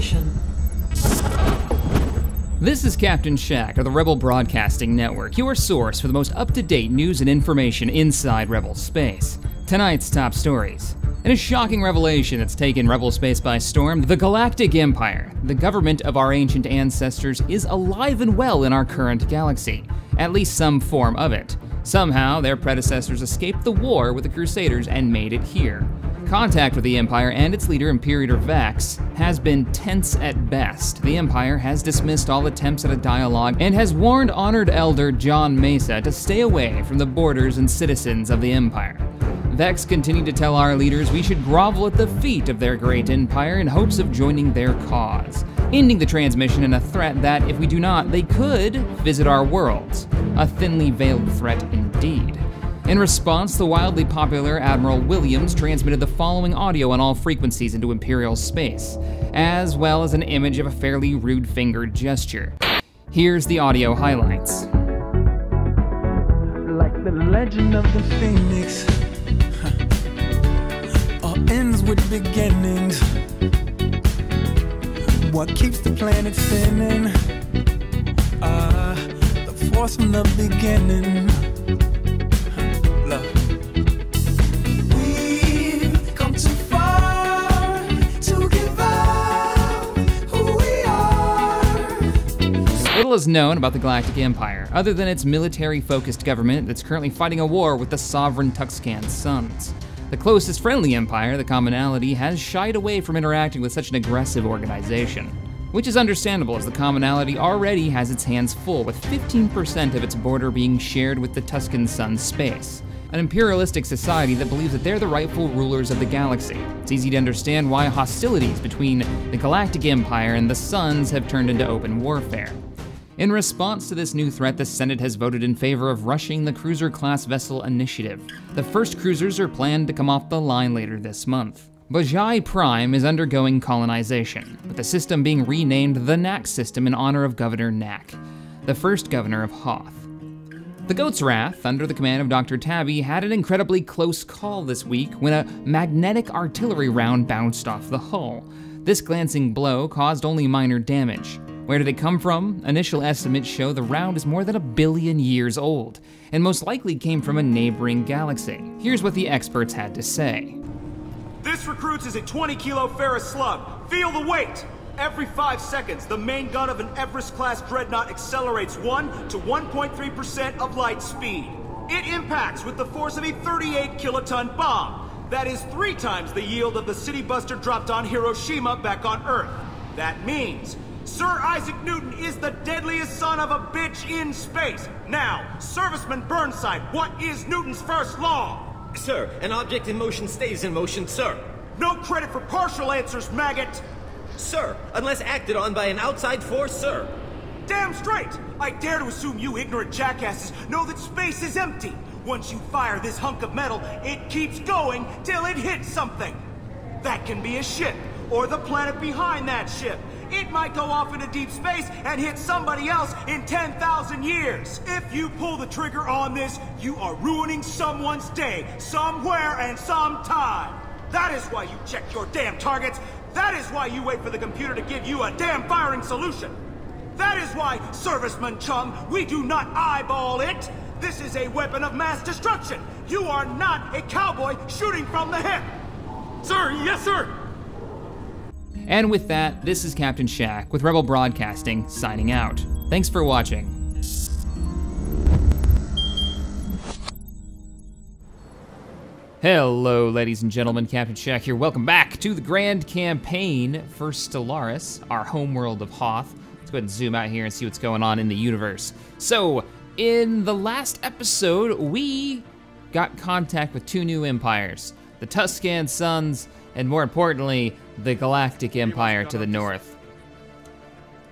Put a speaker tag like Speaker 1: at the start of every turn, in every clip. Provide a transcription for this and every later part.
Speaker 1: transmission.
Speaker 2: This is Captain Shack of the Rebel Broadcasting Network, your source for the most up to date news and information inside Rebel space. Tonight's top stories. In a shocking revelation that's taken Rebel space by storm, the Galactic Empire, the government of our ancient ancestors, is alive and well in our current galaxy, at least some form of it. Somehow, their predecessors escaped the war with the Crusaders and made it here. Contact with the Empire and its leader, Imperator Vex, has been tense at best. The Empire has dismissed all attempts at a dialogue and has warned Honored Elder John Mesa to stay away from the borders and citizens of the Empire. Vex continued to tell our leaders we should grovel at the feet of their great empire in hopes of joining their cause, ending the transmission in a threat that, if we do not, they could visit our worlds. A thinly veiled threat indeed. In response, the wildly popular Admiral Williams transmitted the following audio on all frequencies into Imperial space, as well as an image of a fairly rude fingered gesture. Here's the audio highlights.
Speaker 3: Like the legend of the phoenix, all ends with beginnings. What keeps the planet spinning? Ah, the force from the beginning.
Speaker 2: Little is known about the Galactic Empire, other than its military focused government that's currently fighting a war with the sovereign Tuscan Suns. The closest friendly empire, the Commonality, has shied away from interacting with such an aggressive organization. Which is understandable as the Commonality already has its hands full, with 15% of its border being shared with the Tuscan Sun space. An imperialistic society that believes that they're the rightful rulers of the galaxy. It's easy to understand why hostilities between the Galactic Empire and the Suns have turned into open warfare. In response to this new threat, the Senate has voted in favor of rushing the cruiser class vessel initiative. The first cruisers are planned to come off the line later this month. Bajai Prime is undergoing colonization, with the system being renamed the Knack system in honor of Governor Knack, the first governor of Hoth. The Goat's Wrath, under the command of Dr. Tabby, had an incredibly close call this week when a magnetic artillery round bounced off the hull. This glancing blow caused only minor damage. Where did it come from? Initial estimates show the round is more than a billion years old, and most likely came from a neighboring galaxy. Here's what the experts had to say.
Speaker 4: This recruits is a 20 kilo ferrous slug. Feel the weight! Every five seconds, the main gun of an Everest class dreadnought accelerates 1 to 1.3% of light speed. It impacts with the force of a 38 kiloton bomb. That is three times the yield of the city buster dropped on Hiroshima back on Earth. That means Sir Isaac Newton is the deadliest son of a bitch in space. Now, Serviceman Burnside, what is Newton's first law?
Speaker 5: Sir, an object in motion stays in motion, sir.
Speaker 4: No credit for partial answers, maggot!
Speaker 5: Sir, unless acted on by an outside force, sir.
Speaker 4: Damn straight! I dare to assume you ignorant jackasses know that space is empty. Once you fire this hunk of metal, it keeps going till it hits something. That can be a ship, or the planet behind that ship. It might go off into deep space and hit somebody else in 10,000 years. If you pull the trigger on this, you are ruining someone's day, somewhere and sometime. That is why you check your damn targets. That is why you wait for the computer to give you a damn firing solution. That is why, Serviceman Chung, we do not eyeball it. This is a weapon of mass destruction. You are not a cowboy shooting from the hip. Sir, yes, sir.
Speaker 2: And with that, this is Captain Shack with Rebel Broadcasting signing out. Thanks for watching. Hello, ladies and gentlemen, Captain Shack here. Welcome back to the grand campaign for Stellaris, our homeworld of Hoth. Let's go ahead and zoom out here and see what's going on in the universe. So, in the last episode, we got contact with two new empires the Tuscan Suns, and more importantly, the Galactic Empire to the north.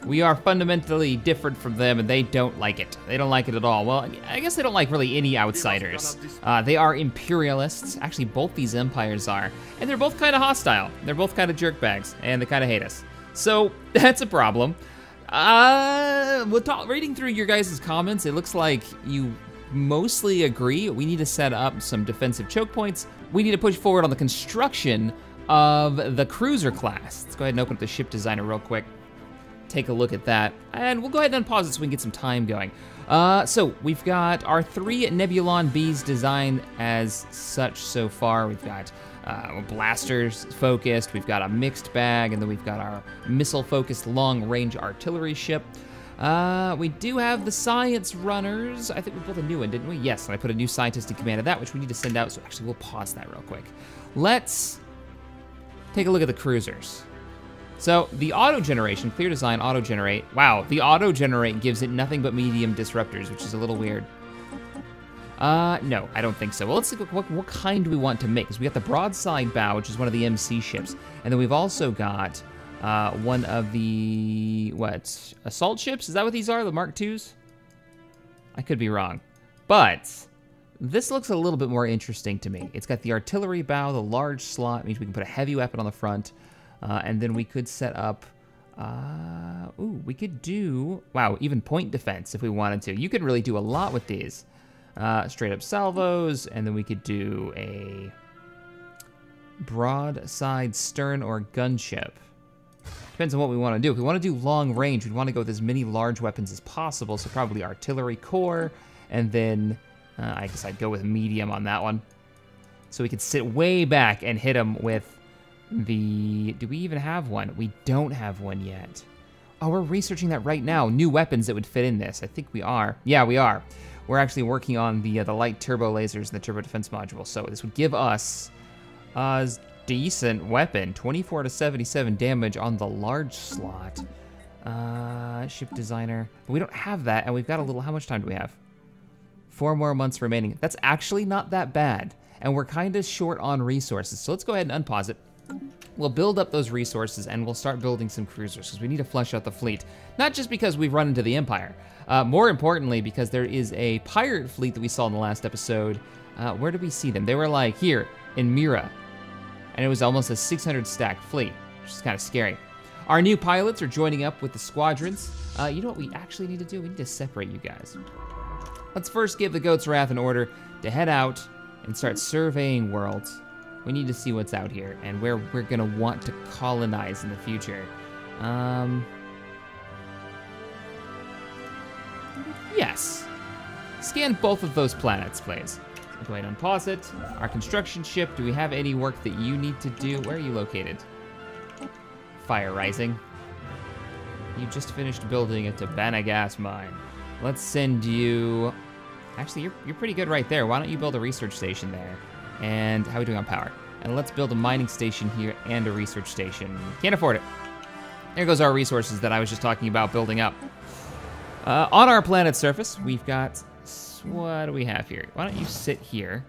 Speaker 2: We are fundamentally different from them, and they don't like it. They don't like it at all. Well, I guess they don't like really any outsiders. Uh, they are imperialists. Actually, both these empires are. And they're both kind of hostile. They're both kind of jerkbags, and they kind of hate us. So, that's a problem. Uh, with reading through your guys' comments, it looks like you mostly agree. We need to set up some defensive choke points. We need to push forward on the construction of the cruiser class. Let's go ahead and open up the ship designer real quick. Take a look at that, and we'll go ahead and pause it so we can get some time going. Uh, so we've got our three Nebulon Bs designed as such so far. We've got uh, blasters focused, we've got a mixed bag, and then we've got our missile focused long range artillery ship. Uh, we do have the science runners. I think we built a new one, didn't we? Yes, and I put a new scientist in command of that, which we need to send out. So actually, we'll pause that real quick. Let's take a look at the cruisers. So the auto generation, clear design, auto generate. Wow, the auto generate gives it nothing but medium disruptors, which is a little weird. Uh, no, I don't think so. Well, let's see what, what kind do we want to make. Because we got the broadside bow, which is one of the MC ships, and then we've also got uh, one of the what assault ships. Is that what these are? The Mark IIs? I could be wrong, but this looks a little bit more interesting to me. It's got the artillery bow, the large slot means we can put a heavy weapon on the front, uh, and then we could set up. Uh, ooh, we could do wow, even point defense if we wanted to. You could really do a lot with these. Uh, straight up salvos, and then we could do a broadside stern or gunship. Depends on what we want to do. If we want to do long range, we'd want to go with as many large weapons as possible, so probably artillery core, and then uh, I guess I'd go with medium on that one. So we could sit way back and hit them with the... Do we even have one? We don't have one yet. Oh, we're researching that right now. New weapons that would fit in this. I think we are. Yeah, we are. We're actually working on the uh, the light turbo lasers and the turbo defense module. So this would give us a decent weapon. 24 to 77 damage on the large slot. Uh, ship designer. But we don't have that, and we've got a little... How much time do we have? Four more months remaining. That's actually not that bad. And we're kind of short on resources. So let's go ahead and unpause it. We'll build up those resources and we'll start building some cruisers because we need to flesh out the fleet. Not just because we've run into the Empire, uh, more importantly, because there is a pirate fleet that we saw in the last episode. Uh, where did we see them? They were like here in Mira, and it was almost a 600 stack fleet, which is kind of scary. Our new pilots are joining up with the squadrons. Uh, you know what we actually need to do? We need to separate you guys. Let's first give the Goat's Wrath an order to head out and start surveying worlds. We need to see what's out here and where we're gonna want to colonize in the future. Um, yes. Scan both of those planets, please. Go ahead and unpause it. Our construction ship, do we have any work that you need to do? Where are you located? Fire Rising. You just finished building a Tibanna gas mine. Let's send you... Actually, you're, you're pretty good right there. Why don't you build a research station there? And how are we doing on power? And let's build a mining station here and a research station. Can't afford it. There goes our resources that I was just talking about building up. Uh, on our planet's surface, we've got... What do we have here? Why don't you sit here?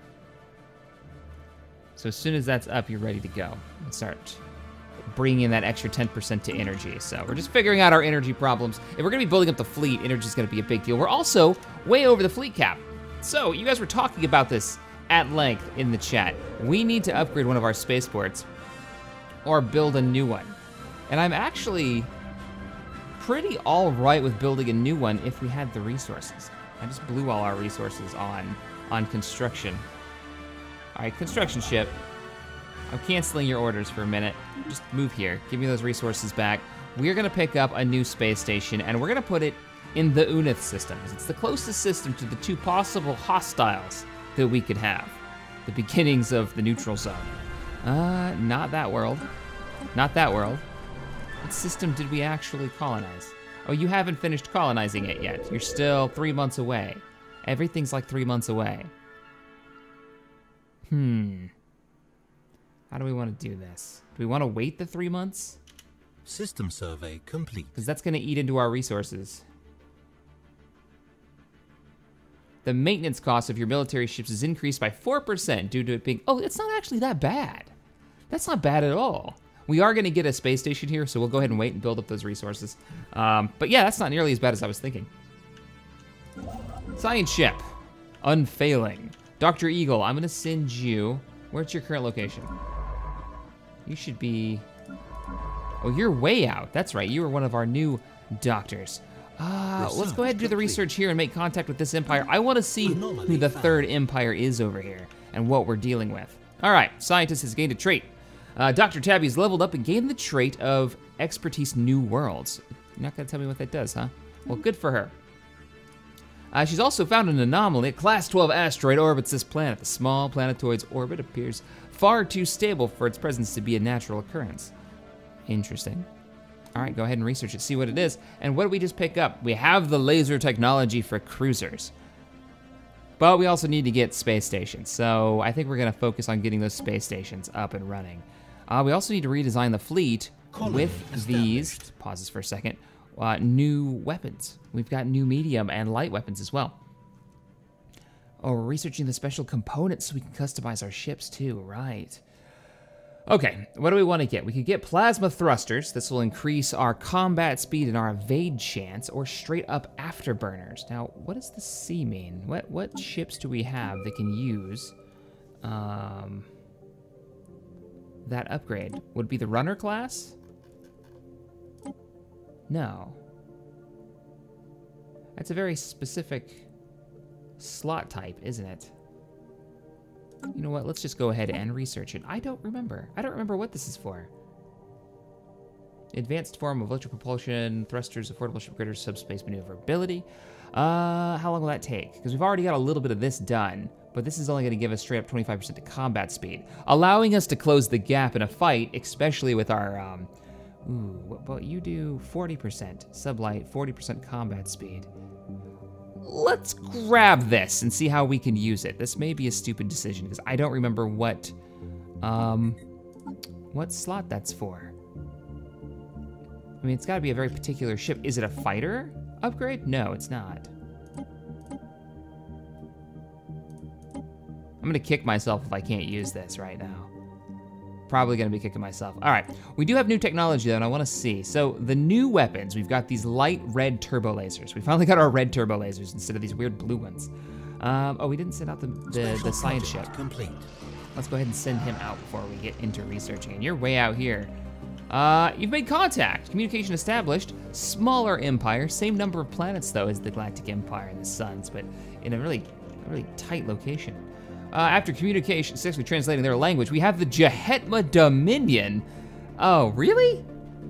Speaker 2: So as soon as that's up, you're ready to go. And start bringing in that extra 10% to energy. So we're just figuring out our energy problems. If we're gonna be building up the fleet, energy is gonna be a big deal. We're also way over the fleet cap. So you guys were talking about this at length in the chat. We need to upgrade one of our spaceports or build a new one. And I'm actually pretty all right with building a new one if we had the resources. I just blew all our resources on on construction. All right, construction ship. I'm canceling your orders for a minute. Just move here. Give me those resources back. We're gonna pick up a new space station and we're gonna put it in the Unith system. It's the closest system to the two possible hostiles that we could have. The beginnings of the neutral zone. Uh, not that world. Not that world. What system did we actually colonize? Oh, you haven't finished colonizing it yet. You're still three months away. Everything's like three months away. Hmm. How do we want to do this? Do we want to wait the three months?
Speaker 1: System survey complete.
Speaker 2: Because that's going to eat into our resources. The maintenance cost of your military ships is increased by 4% due to it being. Oh, it's not actually that bad. That's not bad at all. We are going to get a space station here, so we'll go ahead and wait and build up those resources. Um, but yeah, that's not nearly as bad as I was thinking. Science ship. Unfailing. Dr. Eagle, I'm going to send you. Where's your current location? You should be. Oh, you're way out. That's right. You were one of our new doctors. Uh, let's go ahead and do the research here and make contact with this empire. I want to see who the third empire is over here and what we're dealing with. All right, scientist has gained a trait. Uh, Dr. Tabby's leveled up and gained the trait of expertise new worlds. You're not gonna tell me what that does, huh? Well, good for her. Uh, she's also found an anomaly. A class 12 asteroid orbits this planet. The small planetoid's orbit appears far too stable for its presence to be a natural occurrence. Interesting. All right, go ahead and research it, see what it is. And what did we just pick up? We have the laser technology for cruisers. But we also need to get space stations. So I think we're gonna focus on getting those space stations up and running. Uh, we also need to redesign the fleet
Speaker 1: Colony
Speaker 2: with these, pauses for a second, uh, new weapons. We've got new medium and light weapons as well. Oh, we're researching the special components so we can customize our ships too, right. Okay, what do we want to get? We could get plasma thrusters. This will increase our combat speed and our evade chance, or straight up afterburners. Now, what does the C mean? What what ships do we have that can use um, that upgrade? Would be the runner class? No. That's a very specific slot type, isn't it? You know what? Let's just go ahead and research it. I don't remember. I don't remember what this is for. Advanced form of electric propulsion, thrusters, affordable ship graders, subspace maneuverability. Uh, how long will that take? Because we've already got a little bit of this done, but this is only going to give us straight up 25% to combat speed, allowing us to close the gap in a fight, especially with our. Um, ooh, what about you do 40% sublight, 40% combat speed. Let's grab this and see how we can use it. This may be a stupid decision because I don't remember what, um, what slot that's for. I mean, it's got to be a very particular ship. Is it a fighter upgrade? No, it's not. I'm gonna kick myself if I can't use this right now. Probably gonna be kicking myself. All right, we do have new technology though, and I wanna see. So the new weapons, we've got these light red turbo lasers. We finally got our red turbo lasers instead of these weird blue ones. Um, oh, we didn't send out the, the, the science ship.
Speaker 1: Complete.
Speaker 2: Let's go ahead and send him out before we get into researching. And you're way out here. Uh, you've made contact. Communication established. Smaller empire. Same number of planets, though, as the Galactic Empire and the Suns, but in a really, really tight location. Uh, after communication, successfully translating their language, we have the Jahetma Dominion. Oh, really?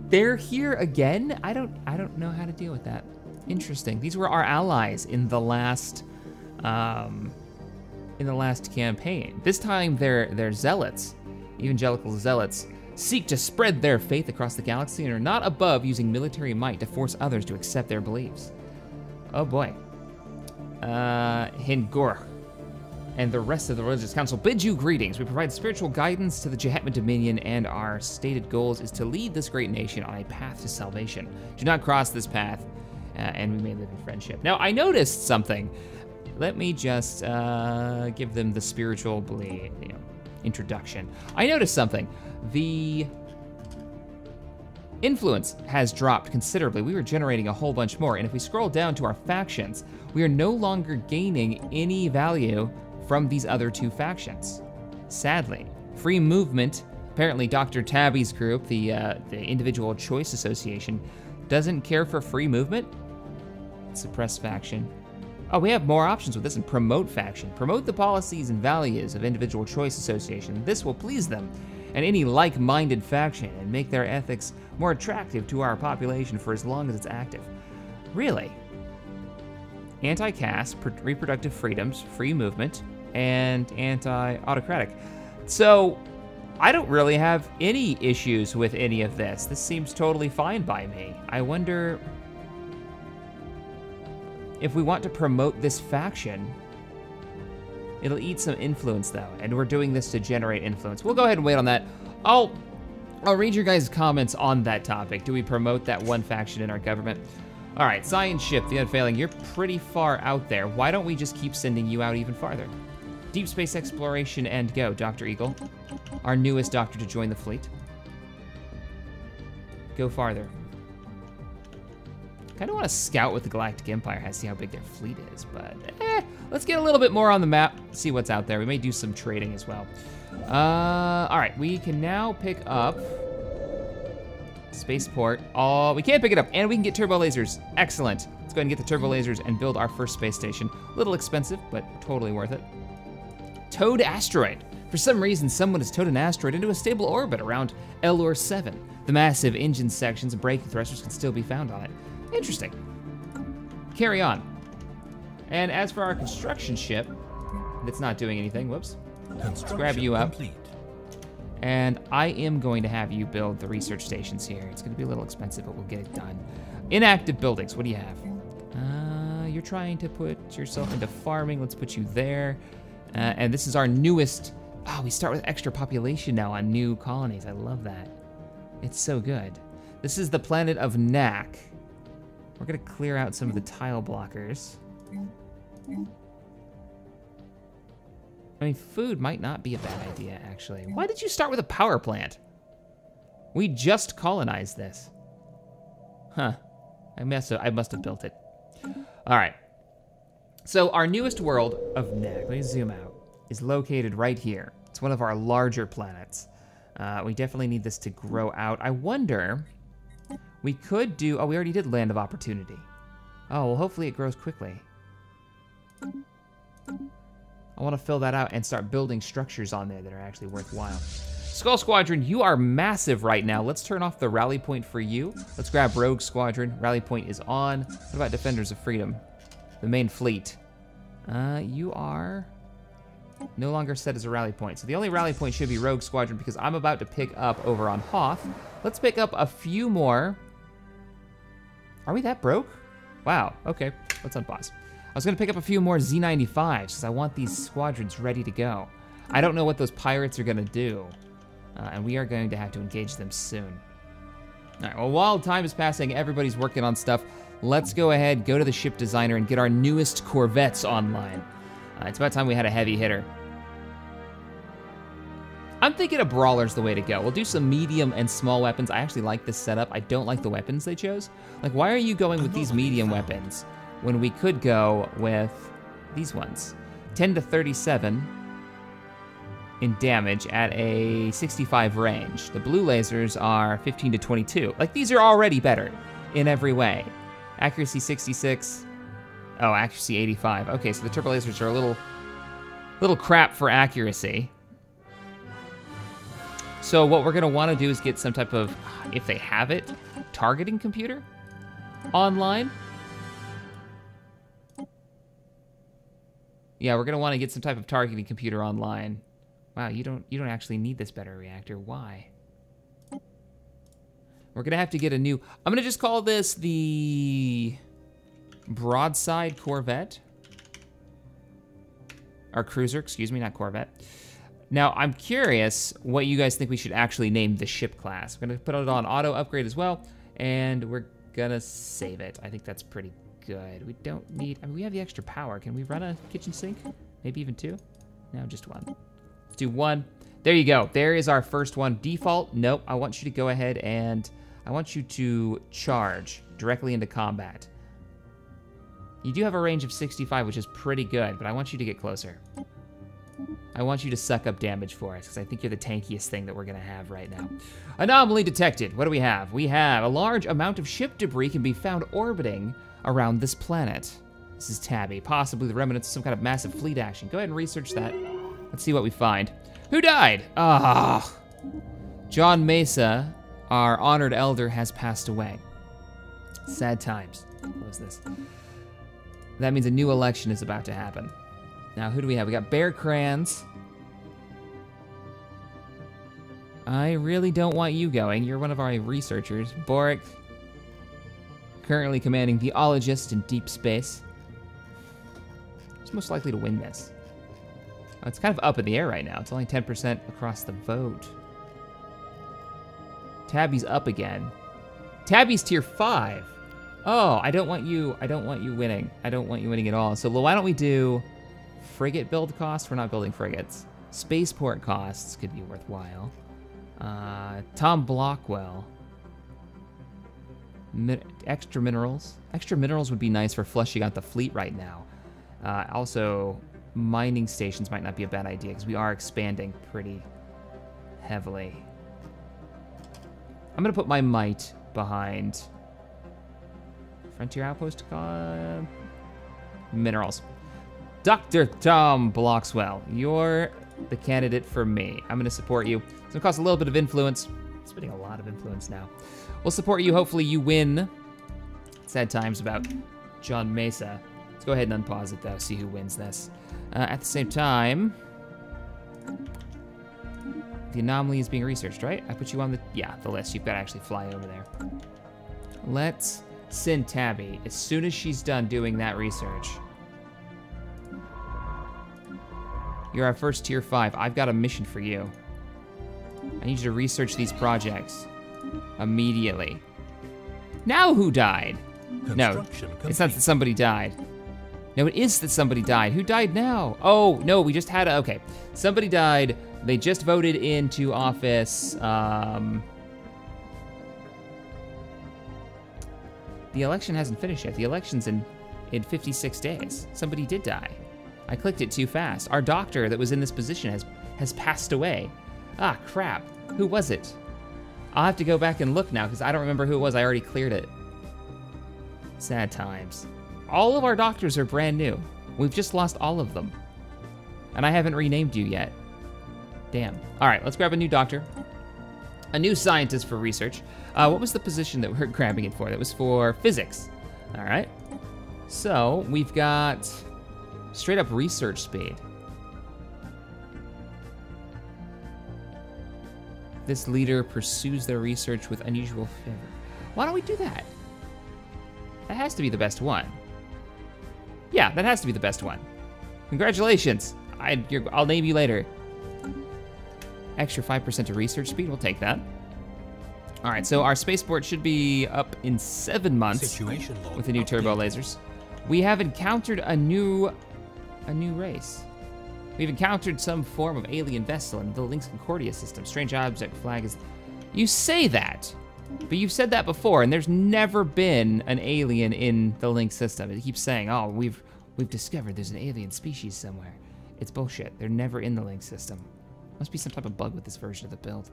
Speaker 2: They're here again? I don't, I don't know how to deal with that. Interesting. These were our allies in the last, um, in the last campaign. This time they're they're zealots, evangelical zealots, seek to spread their faith across the galaxy and are not above using military might to force others to accept their beliefs. Oh boy. Uh, Hingor and the rest of the religious council bid you greetings. We provide spiritual guidance to the Jehetman Dominion, and our stated goals is to lead this great nation on a path to salvation. Do not cross this path, uh, and we may live in friendship. Now, I noticed something. Let me just uh, give them the spiritual you know, introduction. I noticed something. The influence has dropped considerably. We were generating a whole bunch more, and if we scroll down to our factions, we are no longer gaining any value from these other two factions. Sadly, free movement. Apparently, Dr. Tabby's group, the uh, the Individual Choice Association, doesn't care for free movement. Suppress faction. Oh, we have more options with this and promote faction. Promote the policies and values of Individual Choice Association. This will please them and any like-minded faction and make their ethics more attractive to our population for as long as it's active. Really? Anti-caste, pr- reproductive freedoms, free movement, and anti-autocratic. So, I don't really have any issues with any of this. This seems totally fine by me. I wonder if we want to promote this faction, it'll eat some influence though, and we're doing this to generate influence. We'll go ahead and wait on that. I'll I'll read your guys' comments on that topic. Do we promote that one faction in our government? All right, science ship, the unfailing. You're pretty far out there. Why don't we just keep sending you out even farther? Deep space exploration and go, Dr. Eagle. Our newest doctor to join the fleet. Go farther. Kind of want to scout what the Galactic Empire has, see how big their fleet is, but eh, let's get a little bit more on the map, see what's out there. We may do some trading as well. Uh, all right, we can now pick up spaceport. Oh, we can't pick it up, and we can get turbo lasers. Excellent. Let's go ahead and get the turbo lasers and build our first space station. A little expensive, but totally worth it. Towed asteroid. For some reason, someone has towed an asteroid into a stable orbit around Elor 7. The massive engine sections and braking thrusters can still be found on it. Interesting. Carry on. And as for our construction ship, that's not doing anything, whoops.
Speaker 1: Construction
Speaker 2: grab you up.
Speaker 1: complete.
Speaker 2: And I am going to have you build the research stations here. It's going to be a little expensive, but we'll get it done. Inactive buildings, what do you have? Uh, you're trying to put yourself into farming. Let's put you there. Uh, and this is our newest. Oh, we start with extra population now on new colonies. I love that. It's so good. This is the planet of Nak. We're going to clear out some of the tile blockers. I mean, food might not be a bad idea, actually. Why did you start with a power plant? We just colonized this. Huh. I must have, I must have built it. All right. So our newest world of Nag, let me zoom out, is located right here. It's one of our larger planets. Uh, we definitely need this to grow out. I wonder, we could do, oh, we already did Land of Opportunity. Oh, well, hopefully it grows quickly. I want to fill that out and start building structures on there that are actually worthwhile. Skull Squadron, you are massive right now. Let's turn off the rally point for you. Let's grab Rogue Squadron. Rally point is on. What about Defenders of Freedom? The main fleet. Uh, you are no longer set as a rally point. So the only rally point should be Rogue Squadron because I'm about to pick up over on Hoth. Let's pick up a few more. Are we that broke? Wow, okay, let's unpause. I was gonna pick up a few more Z95s because I want these squadrons ready to go. I don't know what those pirates are gonna do, uh, and we are going to have to engage them soon. All right, well, while time is passing, everybody's working on stuff. Let's go ahead, go to the ship designer, and get our newest Corvettes online. Uh, it's about time we had a heavy hitter. I'm thinking a brawler's the way to go. We'll do some medium and small weapons. I actually like this setup. I don't like the weapons they chose. Like, why are you going with these medium weapons when we could go with these ones? 10 to 37 in damage at a 65 range. The blue lasers are 15 to 22. Like, these are already better in every way. Accuracy 66. Oh, accuracy 85. Okay, so the turbo lasers are a little, little crap for accuracy. So what we're gonna wanna do is get some type of, if they have it, targeting computer online. Yeah, we're gonna wanna get some type of targeting computer online. Wow, you don't you don't actually need this better reactor. Why? We're gonna have to get a new. I'm gonna just call this the broadside Corvette. Or cruiser, excuse me, not Corvette. Now, I'm curious what you guys think we should actually name the ship class. We're gonna put it on auto upgrade as well, and we're gonna save it. I think that's pretty good. We don't need, I mean, we have the extra power. Can we run a kitchen sink? Maybe even two? No, just one. Let's do one. There you go. There is our first one. Default, nope. I want you to go ahead and I want you to charge directly into combat. You do have a range of 65, which is pretty good, but I want you to get closer. I want you to suck up damage for us, because I think you're the tankiest thing that we're gonna have right now. Anomaly detected. What do we have? We have a large amount of ship debris can be found orbiting around this planet. This is Tabby, possibly the remnants of some kind of massive fleet action. Go ahead and research that. Let's see what we find. Who died? Ah, John Mesa, our honored elder, has passed away. Sad times. Close this. That means a new election is about to happen. Now, who do we have? We got Bear Crayons. I really don't want you going. You're one of our researchers. Boric, currently commanding the Ologist in deep space. Who's most likely to win this? Oh, it's kind of up in the air right now. It's only 10% across the vote. Tabby's up again. Tabby's tier five. Oh, I don't want you. I don't want you winning. I don't want you winning at all. So why don't we do frigate build costs? We're not building frigates. Spaceport costs could be worthwhile. Uh, Tom Blockwell. Mi- extra minerals. Extra minerals would be nice for fleshing out the fleet right now. Uh, also, mining stations might not be a bad idea because we are expanding pretty heavily. I'm gonna put my might behind Frontier Outpost uh, minerals. Dr. Tom Bloxwell, your the candidate for me. I'm gonna support you. It's gonna cost a little bit of influence. Spending a lot of influence now. We'll support you. Hopefully you win. Sad times about John Mesa. Let's go ahead and unpause it though, see who wins this. Uh, at the same time, the anomaly is being researched, right? I put you on the, yeah, the list. You've got to actually fly over there. Let's send Tabby as soon as she's done doing that research. You're our first tier five. I've got a mission for you. I need you to research these projects immediately. Now who died? No, it's not that somebody died. No, it is that somebody died. Who died now? Oh, no, we just had a, okay. Somebody died. They just voted into office. Um, the election hasn't finished yet. The election's in, in 56 days. Somebody did die. I clicked it too fast. Our doctor that was in this position has, has passed away. Ah, crap. Who was it? I'll have to go back and look now because I don't remember who it was. I already cleared it. Sad times. All of our doctors are brand new. We've just lost all of them. And I haven't renamed you yet. Damn. All right, let's grab a new doctor. A new scientist for research. Uh, what was the position that we're grabbing it for? That was for physics. All right. So we've got straight up research speed. This leader pursues their research with unusual favor. Why don't we do that? That has to be the best one. Yeah, that has to be the best one. Congratulations. I, you're, I'll name you later. Extra 5% to research speed, we'll take that. All right, so our spaceport should be up in seven months with the new turbo lasers. We have encountered a new, a new race. We've encountered some form of alien vessel in the Lynx Concordia system. Strange object flag is. You say that, but you've said that before, and there's never been an alien in the Lynx system. It keeps saying, "Oh, we've we've discovered there's an alien species somewhere." It's bullshit. They're never in the Lynx system. Must be some type of bug with this version of the build.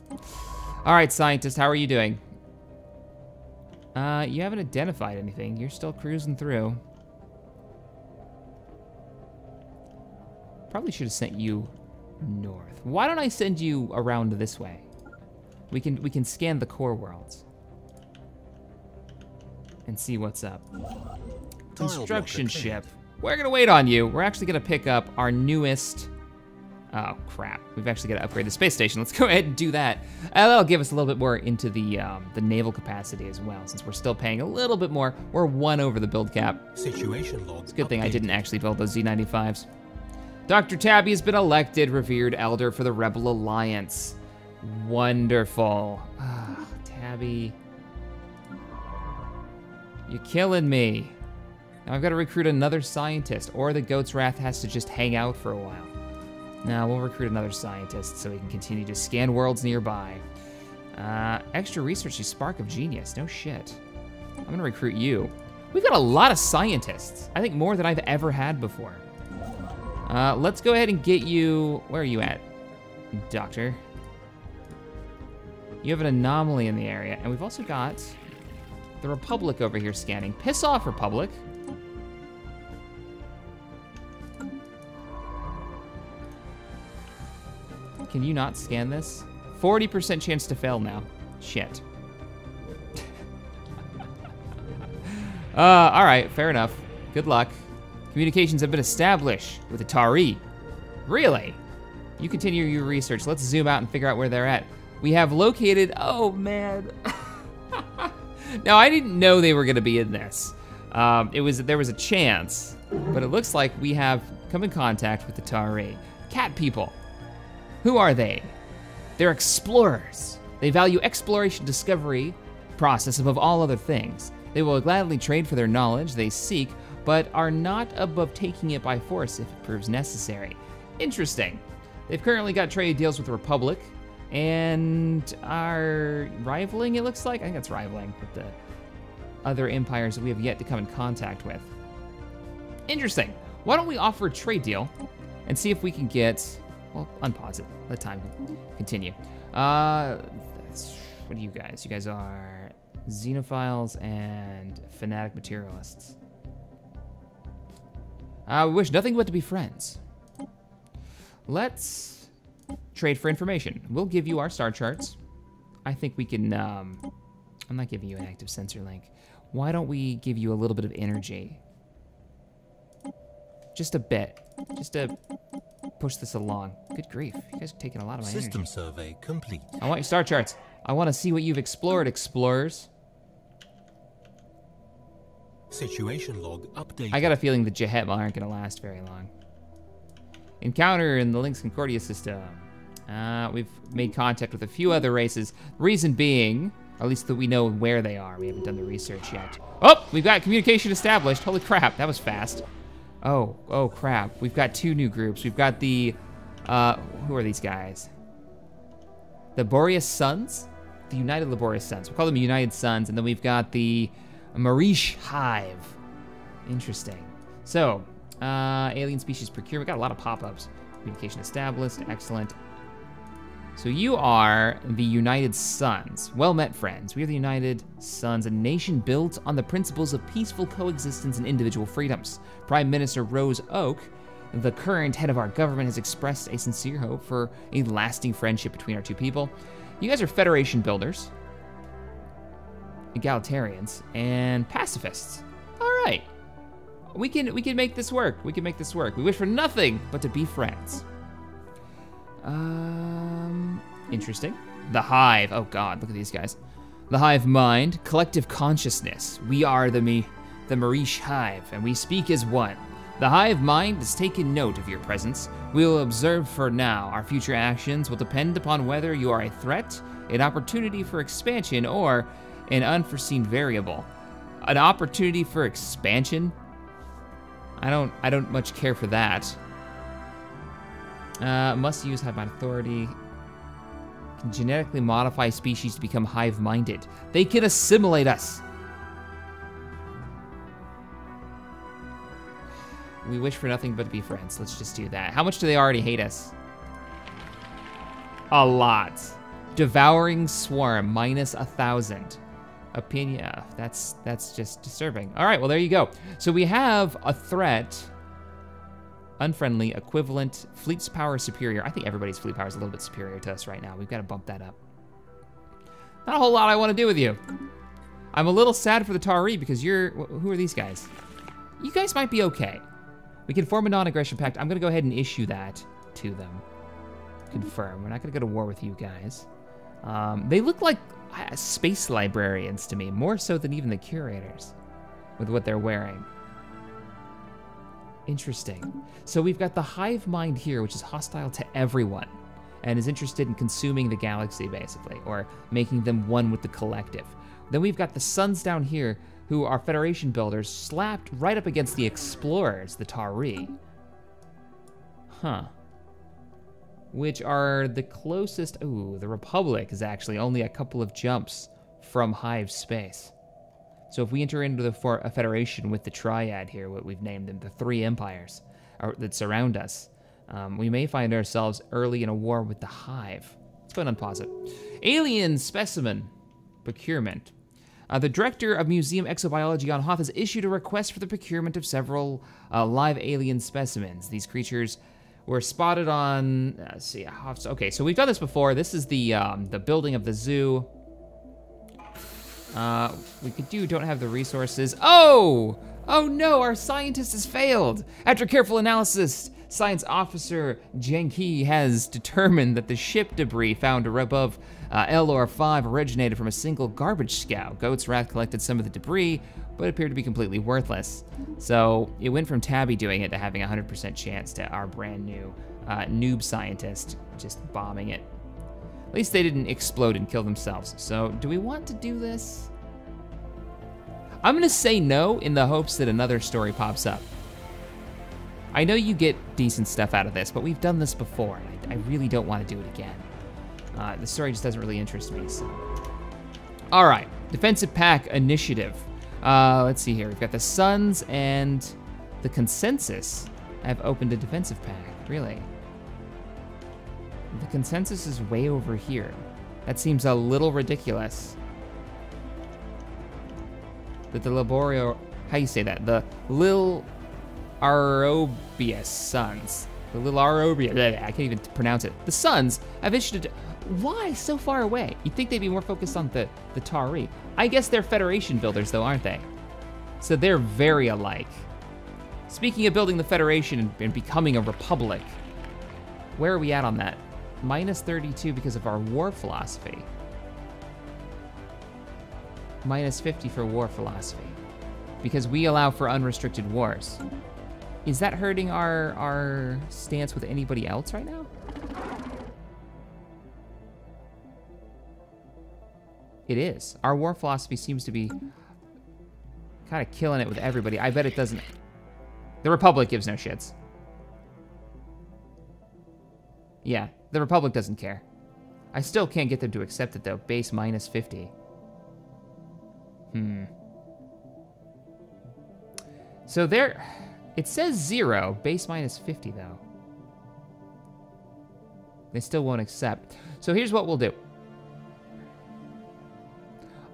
Speaker 2: All right, scientist, how are you doing? Uh, you haven't identified anything. You're still cruising through. Probably should have sent you north. Why don't I send you around this way? We can we can scan the core worlds and see what's up. Construction ship. We're gonna wait on you. We're actually gonna pick up our newest. Oh crap! We've actually got to upgrade the space station. Let's go ahead and do that. And that'll give us a little bit more into the um, the naval capacity as well, since we're still paying a little bit more. We're one over the build cap.
Speaker 1: Situation log.
Speaker 2: It's a good thing I didn't actually build those Z95s. Dr. Tabby has been elected revered elder for the Rebel Alliance. Wonderful. Ah, Tabby. You're killing me. Now I've got to recruit another scientist, or the Goat's Wrath has to just hang out for a while. Now we'll recruit another scientist so we can continue to scan worlds nearby. Uh, extra research is Spark of Genius. No shit. I'm gonna recruit you. We've got a lot of scientists. I think more than I've ever had before. Uh, let's go ahead and get you. Where are you at, Doctor? You have an anomaly in the area, and we've also got the Republic over here scanning. Piss off, Republic. Can you not scan this? 40% chance to fail now. Shit. uh, all right, fair enough. Good luck. Communications have been established with the Tari. Really? You continue your research. Let's zoom out and figure out where they're at. We have located. Oh man. now I didn't know they were going to be in this. Um, it was there was a chance, but it looks like we have come in contact with the Tari. Cat people. Who are they? They're explorers. They value exploration discovery process above all other things. They will gladly trade for their knowledge they seek, but are not above taking it by force if it proves necessary. Interesting. They've currently got trade deals with the Republic and are rivaling, it looks like. I think that's rivaling with the other empires that we have yet to come in contact with. Interesting. Why don't we offer a trade deal and see if we can get. Well, unpause it. Let time continue. Uh, what are you guys? You guys are xenophiles and fanatic materialists. I wish nothing but to be friends. Let's trade for information. We'll give you our star charts. I think we can. Um, I'm not giving you an active sensor link. Why don't we give you a little bit of energy? Just a bit. Just to push this along. Good grief. You guys are taking a lot of my
Speaker 1: System
Speaker 2: energy.
Speaker 1: survey complete.
Speaker 2: I want your star charts. I want to see what you've explored, explorers.
Speaker 1: Situation log update.
Speaker 2: I got a feeling the Jehetma aren't going to last very long. Encounter in the Lynx Concordia system. Uh, we've made contact with a few other races. Reason being, at least that we know where they are. We haven't done the research yet. Oh, we've got communication established. Holy crap, that was fast. Oh, oh crap. We've got two new groups. We've got the, uh, who are these guys? The Boreas Sons? The United Laborious Sons. We'll call them United Sons. And then we've got the Marish Hive. Interesting. So, uh, alien species procurement. We got a lot of pop-ups. Communication established. Excellent. So you are the United Sons. Well met, friends. We are the United Sons, a nation built on the principles of peaceful coexistence and individual freedoms. Prime Minister Rose Oak, the current head of our government, has expressed a sincere hope for a lasting friendship between our two people. You guys are Federation builders, egalitarians, and pacifists. All right. We can we can make this work. We can make this work. We wish for nothing but to be friends. Um, interesting. The Hive. Oh God, look at these guys. The Hive Mind, collective consciousness. We are the me, the Marish Hive, and we speak as one. The Hive Mind has taken note of your presence. We will observe for now. Our future actions will depend upon whether you are a threat, an opportunity for expansion, or an unforeseen variable. An opportunity for expansion? I don't I don't much care for that. Uh, must use hive mind authority. Can genetically modify species to become hive minded. They can assimilate us. We wish for nothing but to be friends. Let's just do that. How much do they already hate us? A lot. Devouring swarm minus a thousand. Opinion. That's that's just disturbing. All right. Well, there you go. So we have a threat unfriendly, equivalent, fleet's power superior. I think everybody's fleet power is a little bit superior to us right now. We've got to bump that up. Not a whole lot I want to do with you. I'm a little sad for the Tari because you're, who are these guys? You guys might be okay. We can form a non-aggression pact. I'm gonna go ahead and issue that to them. Confirm. We're not gonna go to war with you guys. Um, they look like uh, space librarians to me, more so than even the curators, with what they're wearing. Interesting. So we've got the hive mind here, which is hostile to everyone and is interested in consuming the galaxy, basically, or making them one with the collective. Then we've got the suns down here, who are Federation builders, slapped right up against the explorers, the Tari. Huh. Which are the closest. Ooh, the Republic is actually only a couple of jumps from Hive space. So if we enter into the for a federation with the triad here, what we've named them, the three empires are, that surround us, um, we may find ourselves early in a war with the Hive. Let's go ahead and unpause it. Alien specimen procurement. Uh, the director of Museum Exobiology on Hoth has issued a request for the procurement of several uh, live alien specimens. These creatures were spotted on. uh, see. Hoth's- Okay, so we've done this before. This is the um, the building of the zoo. Uh, we could do don't have the resources. Oh! Oh no, our scientist has failed. After careful analysis, science officer Genki has determined that the ship debris found above uh, Elor 5 originated from a single garbage scow. Goat's Wrath collected some of the debris, but appeared to be completely worthless. So it went from Tabby doing it to having a 100% chance to our brand new uh, noob scientist just bombing it. At least they didn't explode and kill themselves. So, do we want to do this? I'm gonna say no in the hopes that another story pops up. I know you get decent stuff out of this, but we've done this before, and I, I really don't want to do it again. Uh, the story just doesn't really interest me, so. All right, defensive pack initiative. Uh, let's see here. We've got the Suns and the Consensus. I've opened a defensive pack. Really? The consensus is way over here. That seems a little ridiculous. That the Laborio, how you say that? The Lil Arobius sons The little Arobia, I can't even pronounce it. The Suns have issued a. Why so far away? You'd think they'd be more focused on the, the Tari. I guess they're Federation builders, though, aren't they? So they're very alike. Speaking of building the Federation and becoming a republic, where are we at on that? Minus 32 because of our war philosophy. Minus 50 for war philosophy. Because we allow for unrestricted wars. Is that hurting our our stance with anybody else right now? It is. Our war philosophy seems to be kind of killing it with everybody. I bet it doesn't. The Republic gives no shits. Yeah, the Republic doesn't care. I still can't get them to accept it though. Base minus 50. Hmm. So there, it says zero, base minus 50 though. They still won't accept. So here's what we'll do.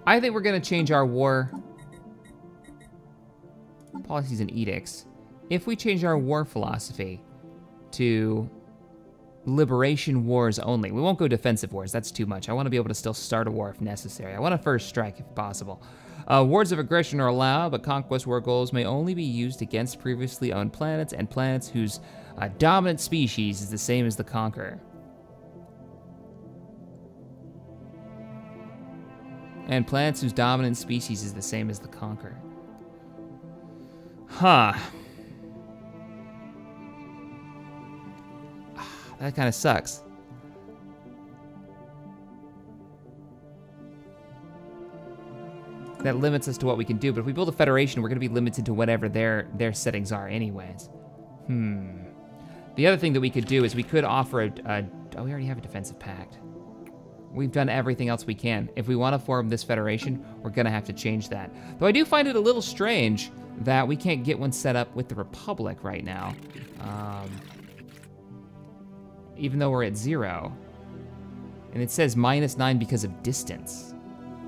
Speaker 2: I think we're gonna change our war policies and edicts. If we change our war philosophy to liberation wars only, we won't go defensive wars, that's too much. I wanna be able to still start a war if necessary. I want a first strike if possible. Uh, wars of aggression are allowed, but conquest war goals may only be used against previously owned planets and planets whose uh, dominant species is the same as the conqueror. And planets whose dominant species is the same as the conqueror. Huh. That kind of sucks. That limits us to what we can do, but if we build a federation, we're gonna be limited to whatever their their settings are anyways. Hmm. The other thing that we could do is we could offer a, a oh, we already have a defensive pact. We've done everything else we can. If we want to form this federation, we're gonna have to change that. Though I do find it a little strange that we can't get one set up with the Republic right now. Um, even though we're at zero. And it says minus nine because of distance.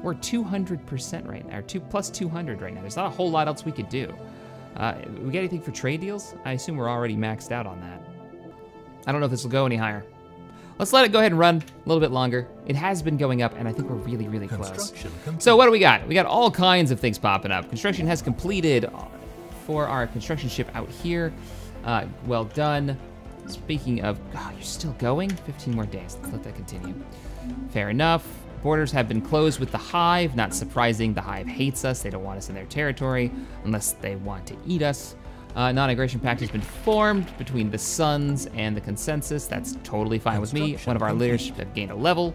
Speaker 2: We're 200% right now, or two plus 200 right now. There's not a whole lot else we could do. Uh, we get anything for trade deals? I assume we're already maxed out on that. I don't know if this will go any higher. Let's let it go ahead and run a little bit longer. It has been going up, and I think we're really, really close. So what do we got? We got all kinds of things popping up. Construction has completed for our construction ship out here. Uh, well done. Speaking of, oh, you're still going? 15 more days. Let's let that continue. Fair enough. Borders have been closed with the Hive. Not surprising, the Hive hates us. They don't want us in their territory unless they want to eat us. Uh, non-aggression pact has been formed between the Suns and the Consensus. That's totally fine with me. One of our leadership have gained a level.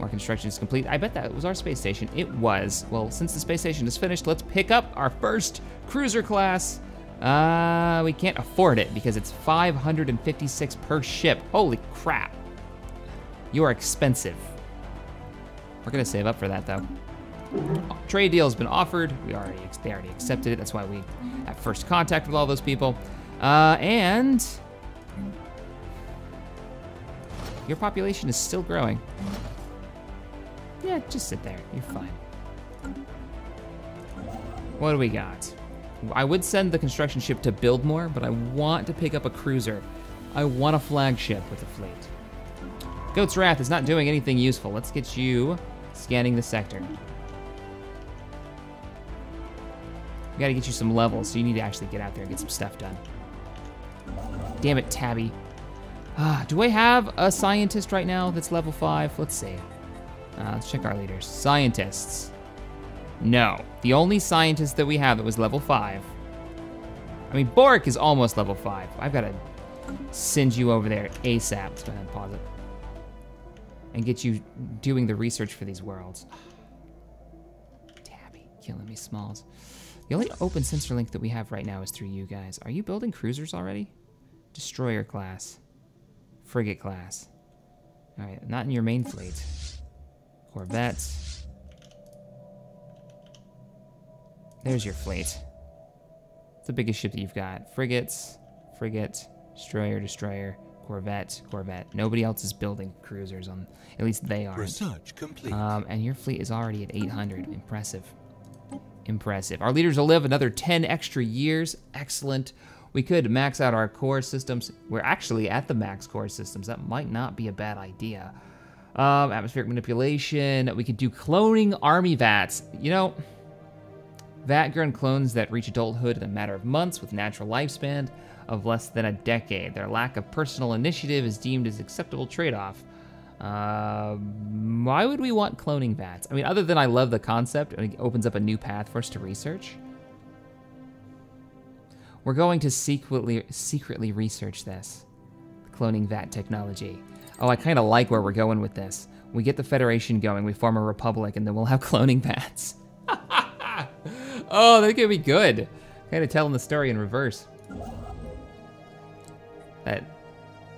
Speaker 2: Our construction is complete. I bet that was our space station. It was. Well, since the space station is finished, let's pick up our first cruiser class. Uh, we can't afford it because it's 556 per ship. Holy crap. You are expensive. We're gonna save up for that though. Trade deal has been offered. We already they already accepted it. That's why we have first contact with all those people. Uh, and your population is still growing. Yeah, just sit there. You're fine. What do we got? I would send the construction ship to build more, but I want to pick up a cruiser. I want a flagship with a fleet. Goat's Wrath is not doing anything useful. Let's get you scanning the sector. We gotta get you some levels, so you need to actually get out there and get some stuff done. Damn it, Tabby. Ah, do I have a scientist right now that's level five? Let's see. Uh, let's check our leaders. Scientists. No. The only scientist that we have that was level five. I mean, Boric is almost level five. I've gotta send you over there ASAP. Let's go ahead and pause it. And get you doing the research for these worlds. Tabby, killing me, Smalls. The only open sensor link that we have right now is through you guys. Are you building cruisers already? Destroyer class. Frigate class. All right, not in your main fleet. Corvettes. There's your fleet. It's the biggest ship that you've got. Frigates, frigate, destroyer, destroyer, corvette, corvette. Nobody else is building cruisers on, at least they aren't.
Speaker 1: Research complete.
Speaker 2: Um, and your fleet is already at 800. Impressive. Impressive. Our leaders will live another 10 extra years. Excellent. We could max out our core systems. We're actually at the max core systems. That might not be a bad idea. Um, atmospheric manipulation. We could do cloning army vats. You know, vat grown clones that reach adulthood in a matter of months with natural lifespan of less than a decade. Their lack of personal initiative is deemed as acceptable trade-off. Um, why would we want cloning vats? I mean, other than I love the concept, it opens up a new path for us to research. We're going to secretly secretly research this, the cloning vat technology. Oh, I kind of like where we're going with this. We get the Federation going, we form a republic, and then we'll have cloning vats. oh, that could be good. Kind of telling the story in reverse. That.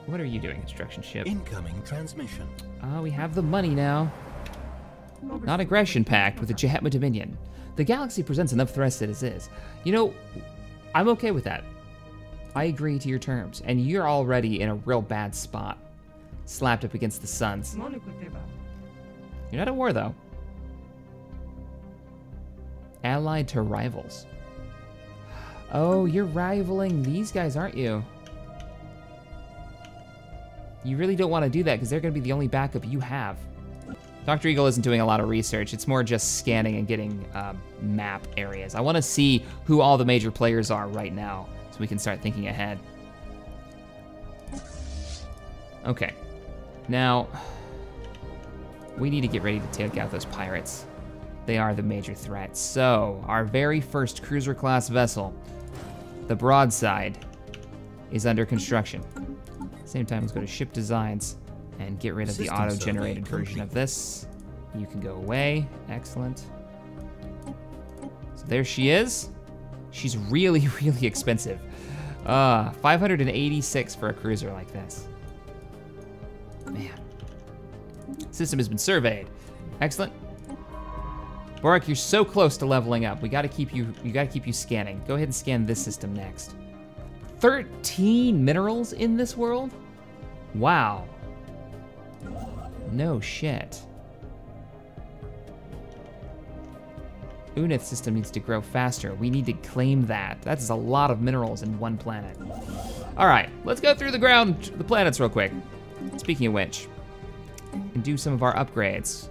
Speaker 2: What are you doing, construction ship?
Speaker 1: Incoming transmission.
Speaker 2: Ah, we have the money now. Not aggression pact with the Jehetma Dominion. The galaxy presents enough threats as is. You know, I'm okay with that. I agree to your terms, and you're already in a real bad spot. Slapped up against the suns. You're not at war, though. Allied to rivals. Oh, you're rivaling these guys, aren't you? You really don't want to do that because they're going to be the only backup you have. Dr. Eagle isn't doing a lot of research. It's more just scanning and getting uh, map areas. I want to see who all the major players are right now so we can start thinking ahead. Okay. Now, we need to get ready to take out those pirates. They are the major threat. So, our very first cruiser class vessel, the Broadside, is under construction. Same time, let's go to ship designs and get rid of the auto-generated version of this. You can go away. Excellent. So there she is. She's really, really expensive. Uh, 586 for a cruiser like this. Man. System has been surveyed. Excellent. Borak, you're so close to leveling up. We gotta keep you you gotta keep you scanning. Go ahead and scan this system next. 13 minerals in this world? Wow. No shit. Unith system needs to grow faster. We need to claim that. That's a lot of minerals in one planet. All right, let's go through the ground, the planets real quick. Speaking of which, and do some of our upgrades.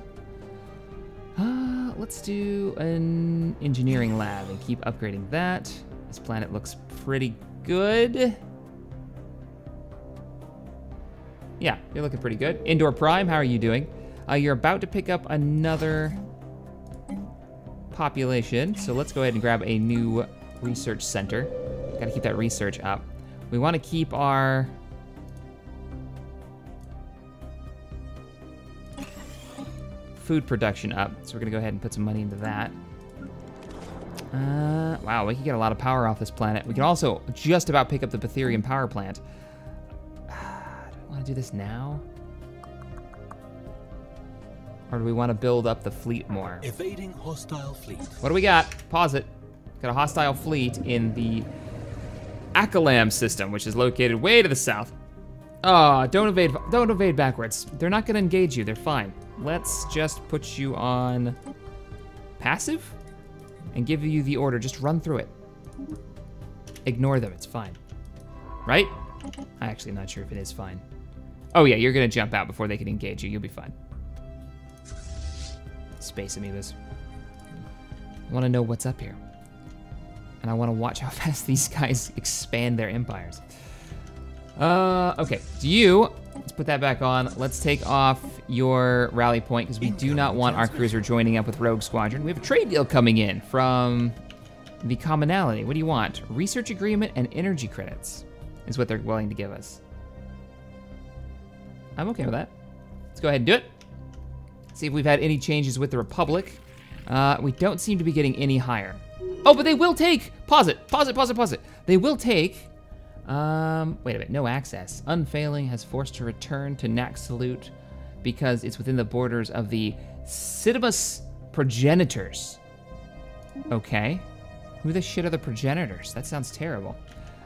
Speaker 2: Ah. Let's do an engineering lab and keep upgrading that. This planet looks pretty good. Yeah, you're looking pretty good. Endor Prime, how are you doing? Uh, you're about to pick up another population, so let's go ahead and grab a new research center. Gotta keep that research up. We wanna keep our food production up, so we're gonna go ahead and put some money into that. Uh, wow, we can get a lot of power off this planet. We can also just about pick up the Betharian power plant. Do I want to do this now? Or do we want to build up the fleet more?
Speaker 1: Evading hostile fleet.
Speaker 2: What do we got? Pause it. Got a hostile fleet in the Akalam system, which is located way to the south. Ah, don't evade, don't evade backwards. They're not gonna engage you, they're fine. Let's just put you on passive and give you the order, just run through it. Ignore them, it's fine. Right? I'm actually not sure if it is fine. Oh yeah, you're gonna jump out before they can engage you, you'll be fine. Space amoebas. I wanna know what's up here. And I wanna watch how fast these guys expand their empires. Uh, okay, so you, let's put that back on. Let's take off your rally point because we do not want our cruiser joining up with Rogue Squadron. We have a trade deal coming in from the commonality. What do you want? Research agreement and energy credits is what they're willing to give us. I'm okay with that. Let's go ahead and do it. See if we've had any changes with the Republic. Uh, we don't seem to be getting any higher. Oh, but they will take. Pause it. Pause it. Pause it. Pause it. They will take. Um, wait a minute. No access. Unfailing has forced to return to Nax Salute because it's within the borders of the Cidimus progenitors. Okay. Who the shit are the progenitors? That sounds terrible.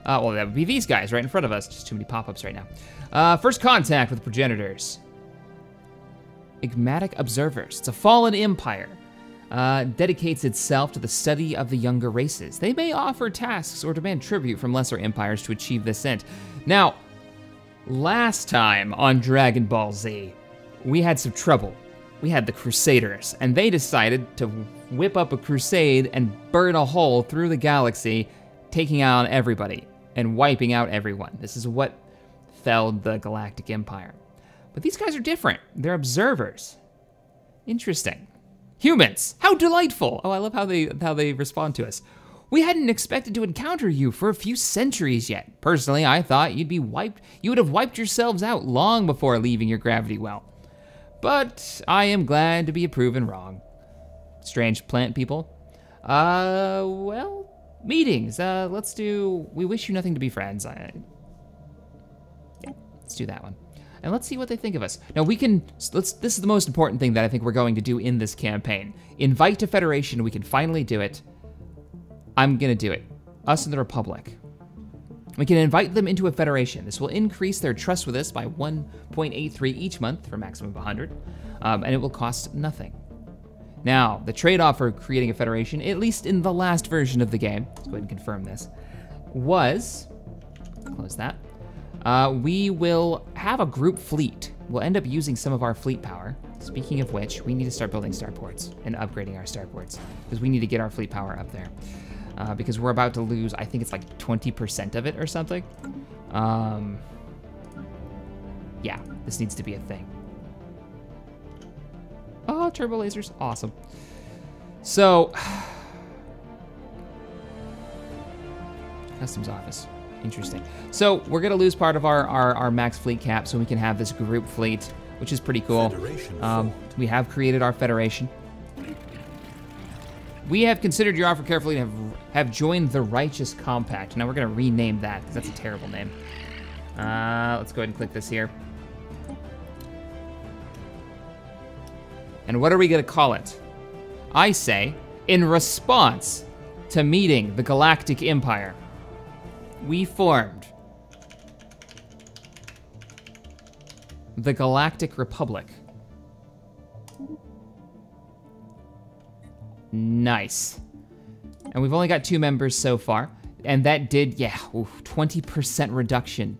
Speaker 2: Uh, well, that would be these guys right in front of us. Just too many pop-ups right now. Uh, first contact with progenitors. Enigmatic Observers. It's a fallen empire. Uh, dedicates itself to the study of the younger races. They may offer tasks or demand tribute from lesser empires to achieve this end. Now, last time on Dragon Ball Z, we had some trouble. We had the Crusaders, and they decided to whip up a crusade and burn a hole through the galaxy, taking out everybody and wiping out everyone. This is what felled the Galactic Empire. But these guys are different. They're observers. Interesting. Humans, how delightful! Oh, I love how they how they respond to us. We hadn't expected to encounter you for a few centuries yet. Personally, I thought you'd be wiped you would have wiped yourselves out long before leaving your gravity well. But I am glad to be proven wrong. Strange plant people. Uh, well, meetings. Uh, let's do. We wish you nothing to be friends. I, yeah, let's do that one. And let's see what they think of us. Now we can. Let's. This is the most important thing that I think we're going to do in this campaign. Invite to Federation. We can finally do it. I'm gonna do it. Us and the Republic. We can invite them into a federation. This will increase their trust with us by 1.83 each month for a maximum of 100, um, and it will cost nothing. Now, the trade-off for creating a federation, at least in the last version of the game, let's go ahead and confirm this, was, close that, uh, we will have a group fleet. We'll end up using some of our fleet power. Speaking of which, we need to start building starports and upgrading our starports because we need to get our fleet power up there. Uh, because we're about to lose, I think it's like 20% of it or something. Um, yeah, this needs to be a thing. Oh, turbo lasers, awesome. So, customs office, interesting. So we're gonna lose part of our, our, our max fleet cap so we can have this group fleet, which is pretty cool. Um, we have created our federation. We have considered your offer carefully and have, have joined the Righteous Compact. Now we're gonna rename that because that's a terrible name. Uh, let's go ahead and click this here. And what are we gonna call it? I say, in response to meeting the Galactic Empire, we formed the Galactic Republic. Nice. And we've only got two members so far. And that did, yeah, 20% reduction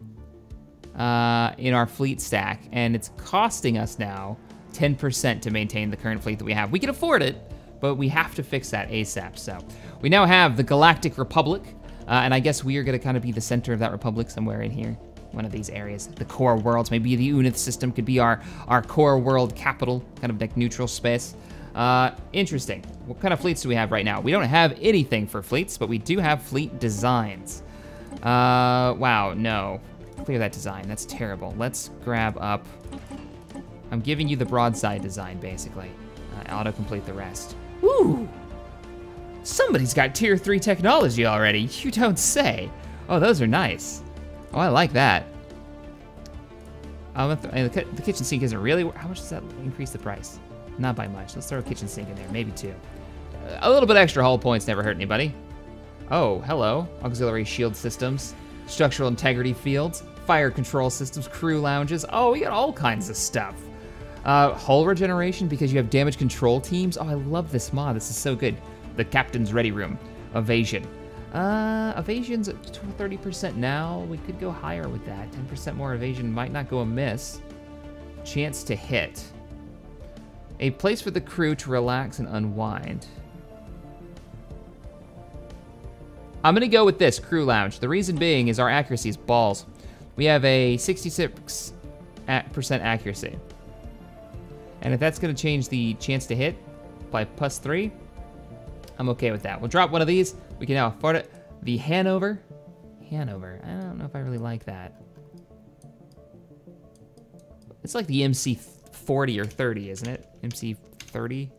Speaker 2: uh, in our fleet stack. And it's costing us now 10% to maintain the current fleet that we have. We can afford it, but we have to fix that ASAP. So we now have the Galactic Republic. Uh, and I guess we are going to kind of be the center of that republic somewhere in here. One of these areas. The core worlds. Maybe the Unith system could be our, our core world capital, kind of like neutral space. Uh, interesting. What kind of fleets do we have right now? We don't have anything for fleets, but we do have fleet designs. Uh, wow, no. Clear that design. That's terrible. Let's grab up. I'm giving you the broadside design, basically. Uh, auto-complete the rest. Woo! Somebody's got tier 3 technology already. You don't say. Oh, those are nice. Oh, I like that. Um, the, ki- the kitchen sink isn't really. How much does that increase the price? Not by much. Let's throw a kitchen sink in there, maybe two. A little bit extra hull points never hurt anybody. Oh, hello. Auxiliary shield systems, structural integrity fields, fire control systems, crew lounges. Oh, we got all kinds of stuff. Uh, hull regeneration because you have damage control teams. Oh, I love this mod. This is so good. The captain's ready room. Evasion. Uh, evasion's at 30% now. We could go higher with that. 10% more evasion might not go amiss. Chance to hit. A place for the crew to relax and unwind. I'm gonna go with this, crew lounge. The reason being is our accuracy is balls. We have a 66% accuracy. And if that's gonna change the chance to hit by plus three, I'm okay with that. We'll drop one of these. We can now afford it. The Hanover. Hanover. I don't know if I really like that. It's like the MC 40 or 30, isn't it? MC 30?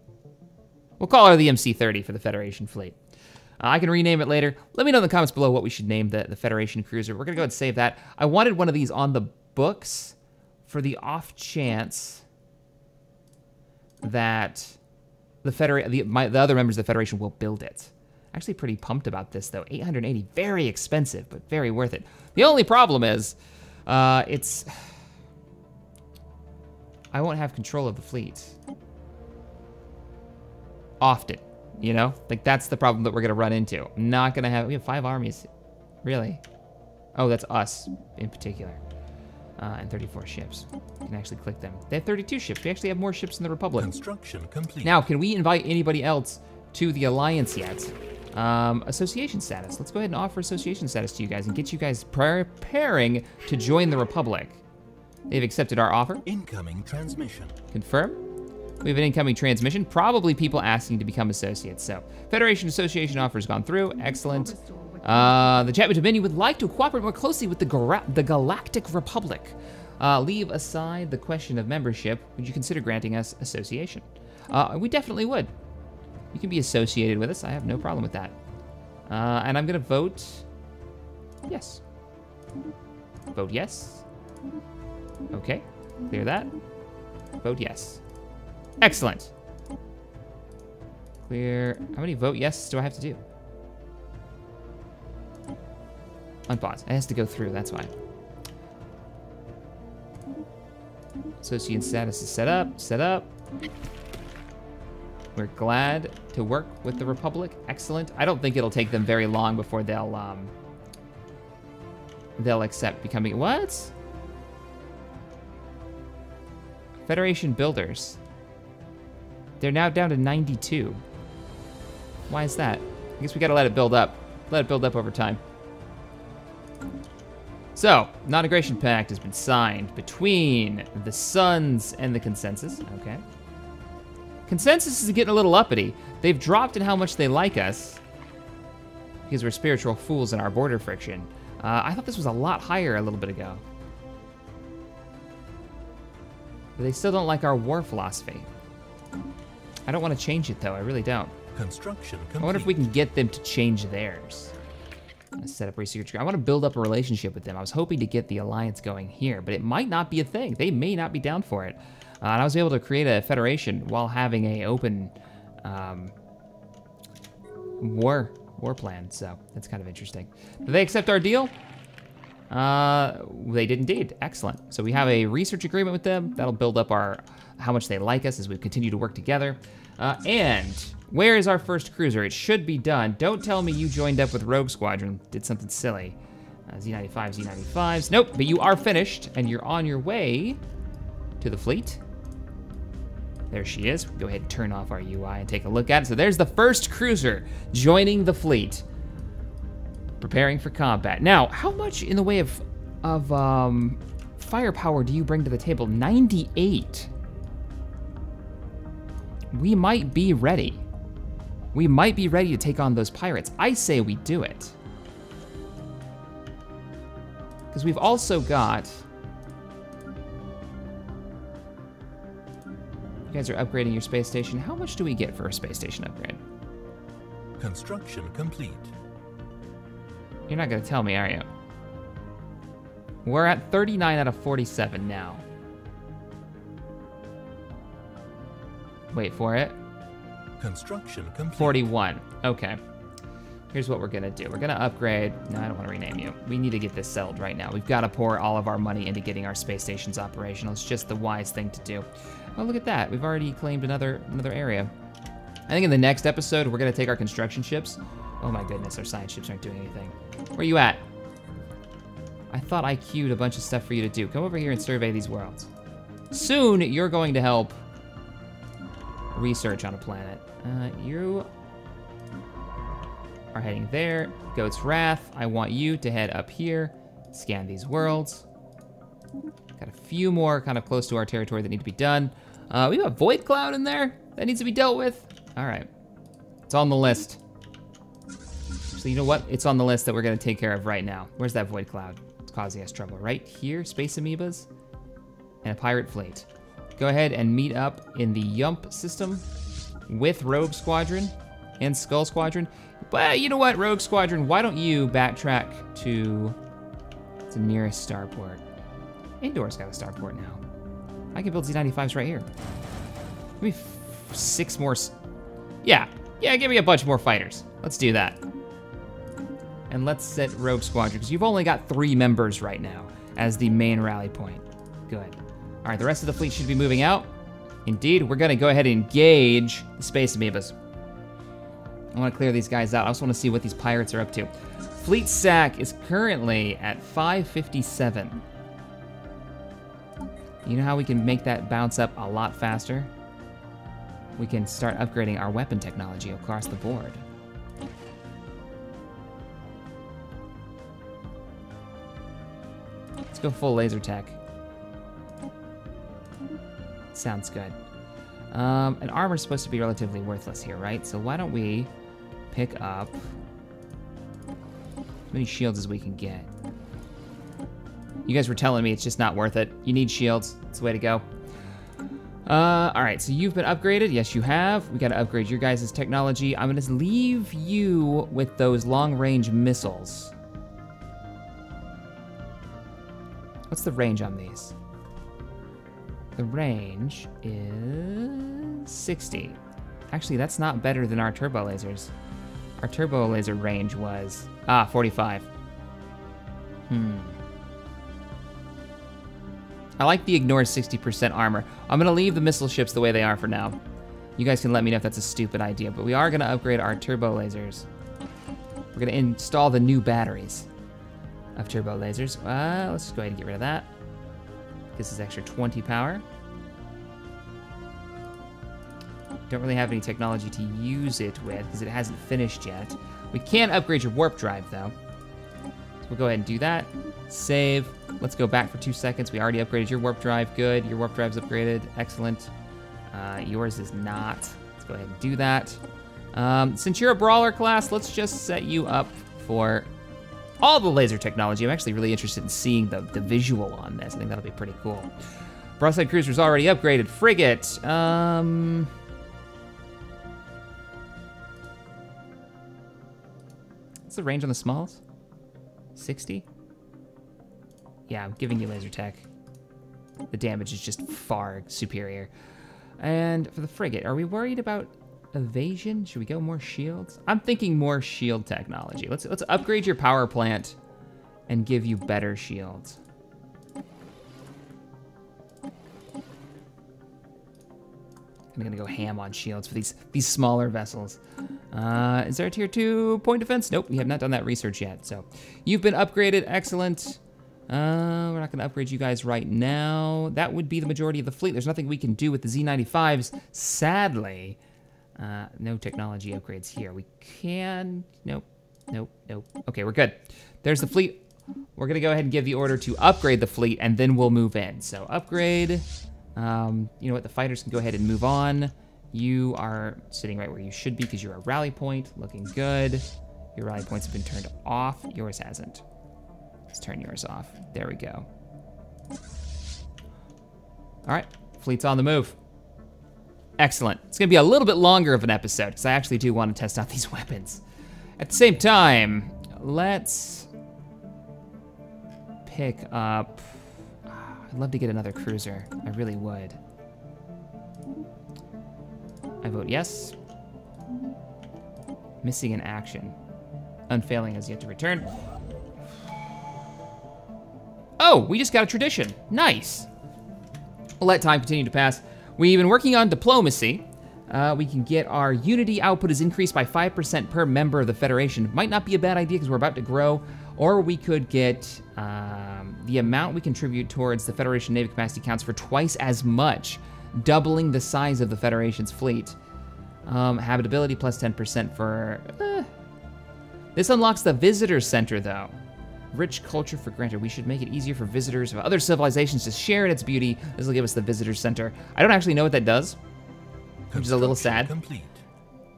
Speaker 2: We'll call her the MC 30 for the Federation fleet. Uh, I can rename it later. Let me know in the comments below what we should name the, the Federation cruiser. We're gonna go ahead and save that. I wanted one of these on the books for the off chance that the Federa- the, my, the other members of the Federation will build it. Actually pretty pumped about this though. 880, very expensive, but very worth it. The only problem is, uh, it's, I won't have control of the fleet. often. You know, like that's the problem that we're gonna run into. I'm not gonna have. We have five armies, really. Oh, that's us in particular, uh, and 34 ships. You can actually click them. They have 32 ships. We actually have more ships than the Republic.
Speaker 1: Construction complete.
Speaker 2: Now, can we invite anybody else to the alliance yet? Um, association status. Let's go ahead and offer association status to you guys and get you guys preparing to join the Republic. They've accepted our offer.
Speaker 1: Incoming transmission.
Speaker 2: Confirm. We have an incoming transmission, probably people asking to become associates. So, Federation Association offer has gone through. Excellent. Uh, the Chatman Dominion would like to cooperate more closely with the, the Galactic Republic. Uh, leave aside the question of membership, would you consider granting us association? Uh, we definitely would. You can be associated with us. I have no problem with that. Uh, and I'm going to vote yes. Vote yes. Okay, clear that. Vote yes. Excellent. Clear. How many vote yes do I have to do? Unpause. It has to go through, that's why. Associate status is set up, set up. We're glad to work with the Republic. Excellent. I don't think it'll take them very long before they'll um they'll accept becoming what? Federation builders. They're now down to 92. Why is that? I guess we gotta let it build up. Let it build up over time. So, non-aggression pact has been signed between the Suns and the Consensus. Okay. Consensus is getting a little uppity. They've dropped in how much they like us because we're spiritual fools in our border friction. Uh, I thought this was a lot higher a little bit ago. But they still don't like our war philosophy. I don't want to change it though, I really don't.
Speaker 1: Construction complete.
Speaker 2: I wonder if we can get them to change theirs. Let's set up research. I want to build up a relationship with them. I was hoping to get the alliance going here, but it might not be a thing. They may not be down for it. Uh, and I was able to create a federation while having a open um, war war plan. So that's kind of interesting. Did they accept our deal? Uh, they did indeed. Excellent. So we have a research agreement with them. That'll build up our how much they like us as we continue to work together. Uh, and where is our first cruiser? It should be done. Don't tell me you joined up with Rogue Squadron, did something silly. Uh, Z95, Z95s. Nope, but you are finished and you're on your way to the fleet. There she is. Go ahead and turn off our UI and take a look at it. So there's the first cruiser joining the fleet, preparing for combat. Now, how much in the way of of um, firepower do you bring to the table? 98. We might be ready. We might be ready to take on those pirates. I say we do it. Because we've also got You guys are upgrading your space station. How much do we get for a space station upgrade?
Speaker 1: Construction complete.
Speaker 2: You're not gonna tell me, are you? We're at 39 out of 47 now. Wait for it.
Speaker 1: Construction complete.
Speaker 2: 41. Okay. Here's what we're gonna do. We're gonna upgrade. No, I don't want to rename you. We need to get this settled right now. We've got to pour all of our money into getting our space stations operational. It's just the wise thing to do. Oh, look at that. We've already claimed another another area. I think in the next episode we're gonna take our construction ships. Oh my goodness, our science ships aren't doing anything. Where are you at? I thought I queued a bunch of stuff for you to do. Come over here and survey these worlds. Soon you're going to help research on a planet. Uh, you are heading there. Goat's Wrath, I want you to head up here, scan these worlds. Got a few more kind of close to our territory that need to be done. Uh, we have a Void Cloud in there that needs to be dealt with. All right, it's on the list. So you know what? It's on the list that we're gonna take care of right now. Where's that Void Cloud? It's causing us trouble. Right here, Space Amoebas and a pirate fleet. Go ahead and meet up in the Yump system with Rogue Squadron and Skull Squadron. But you know what, Rogue Squadron, why don't you backtrack to the nearest starport? Endor's got a starport now. I can build Z95s right here. Give me six more. Yeah, yeah, give me a bunch more fighters. Let's do that. And let's set Rogue Squadron, because you've only got three members right now as the main rally point. Good. All right, the rest of the fleet should be moving out. Indeed, we're gonna go ahead and engage the Space Amoebas. I want to clear these guys out. I also want to see what these pirates are up to. Fleet sack is currently at 557. You know how we can make that bounce up a lot faster? We can start upgrading our weapon technology across the board. Let's go full laser tech. Sounds good. Um, and armor's supposed to be relatively worthless here, right? So why don't we pick up as many shields as we can get. You guys were telling me it's just not worth it. You need shields. It's the way to go. Uh, all right, so you've been upgraded. Yes, you have. We got to upgrade your guys' technology. I'm to leave you with those long-range missiles. What's the range on these? The range is 60. Actually, that's not better than our turbo lasers. Our turbo laser range was, ah, 45. Hmm. I like the ignore 60% armor. I'm gonna leave the missile ships the way they are for now. You guys can let me know if that's a stupid idea, but we are gonna upgrade our turbo lasers. We're gonna install the new batteries of turbo lasers. Uh, let's just go ahead and get rid of that. This is extra 20 power. Don't really have any technology to use it with because it hasn't finished yet. We can upgrade your warp drive though. So we'll go ahead and do that. Save. Let's go back for two seconds. We already upgraded your warp drive. Good. Your warp drive's upgraded. Excellent. Uh, yours is not. Let's go ahead and do that. Um, since you're a brawler class, let's just set you up for all the laser technology. I'm actually really interested in seeing the, the visual on this. I think that'll be pretty cool. Broadside cruiser's already upgraded. Frigate. Um, what's the range on the smalls? 60? Yeah, I'm giving you laser tech. The damage is just far superior. And for the frigate, are we worried about evasion? Should we go more shields? I'm thinking more shield technology. Let's let's upgrade your power plant and give you better shields. I'm gonna go ham on shields for these these smaller vessels. Uh, is there a tier two point defense? Nope, we have not done that research yet. So you've been upgraded, excellent. Uh, we're not gonna upgrade you guys right now. That would be the majority of the fleet. There's nothing we can do with the Z95s, sadly. Uh, no technology upgrades here. We can, nope, nope, nope. Okay, we're good. There's the fleet. We're gonna go ahead and give the order to upgrade the fleet and then we'll move in. So upgrade, um, you know what, the fighters can go ahead and move on. You are sitting right where you should be because you're a rally point, looking good. Your rally points have been turned off, yours hasn't. Let's turn yours off. There we go. All right, fleet's on the move. Excellent. It's gonna be a little bit longer of an episode because I actually do want to test out these weapons. At the same time, let's pick up. Ah, I'd love to get another cruiser. I really would. I vote yes. Missing in action. Unfailing has yet to return. Oh, we just got a tradition. Nice. We'll let time continue to pass. We've been working on diplomacy. Uh, we can get our unity output is increased by 5% per member of the Federation. Might not be a bad idea because we're about to grow. Or we could get um, the amount we contribute towards the Federation Navy capacity counts for twice as much, doubling the size of the Federation's fleet. Um, habitability plus 10% for. eh. This unlocks the Visitor Center though. Rich culture for granted. We should make it easier for visitors of other civilizations to share in its beauty. This will give us the Visitor Center. I don't actually know what that does, which is a little sad.
Speaker 1: Complete.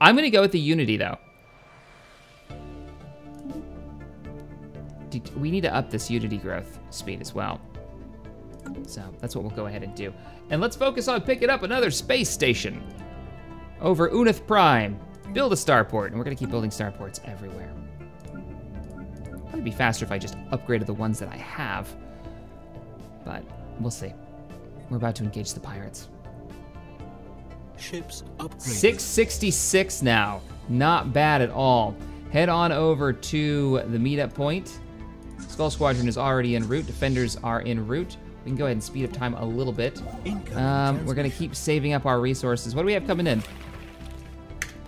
Speaker 2: I'm gonna go with the Unity though. We need to up this Unity growth speed as well. So that's what we'll go ahead and do. And let's focus on picking up another space station over Unith Prime. Build a starport, and we're gonna keep building starports everywhere. Probably be faster if I just upgraded the ones that I have, but we'll see. We're about to engage the pirates.
Speaker 1: Ships upgraded.
Speaker 2: 666 now. Not bad at all. Head on over to the meetup point. Skull Squadron is already en route. Defenders are en route. We can go ahead and speed up time a little bit. Um, we're gonna keep saving up our resources. What do we have coming in?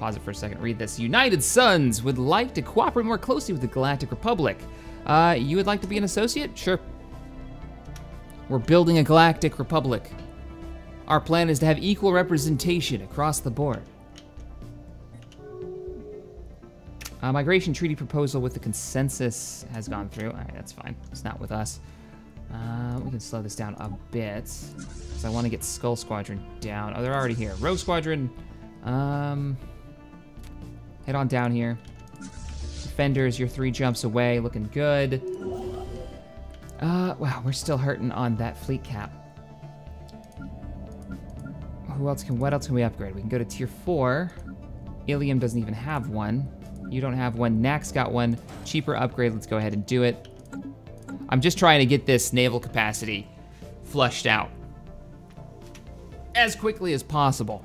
Speaker 2: Pause it for a second. Read this. United Suns would like to cooperate more closely with the Galactic Republic. Uh, you would like to be an associate? Sure. We're building a Galactic Republic. Our plan is to have equal representation across the board. Uh, migration treaty proposal with the consensus has gone through. All right, that's fine. It's not with us. Uh, we can slow this down a bit. Because I want to get Skull Squadron down. Oh, they're already here. Rogue Squadron. Um, head on down here. Defenders, you're three jumps away. Looking good. Uh, wow, we're still hurting on that fleet cap. Who else can, what else can we upgrade? We can go to tier four. Ilium doesn't even have one. You don't have one. Nax got one. Cheaper upgrade. Let's go ahead and do it. I'm just trying to get this naval capacity flushed out as quickly as possible.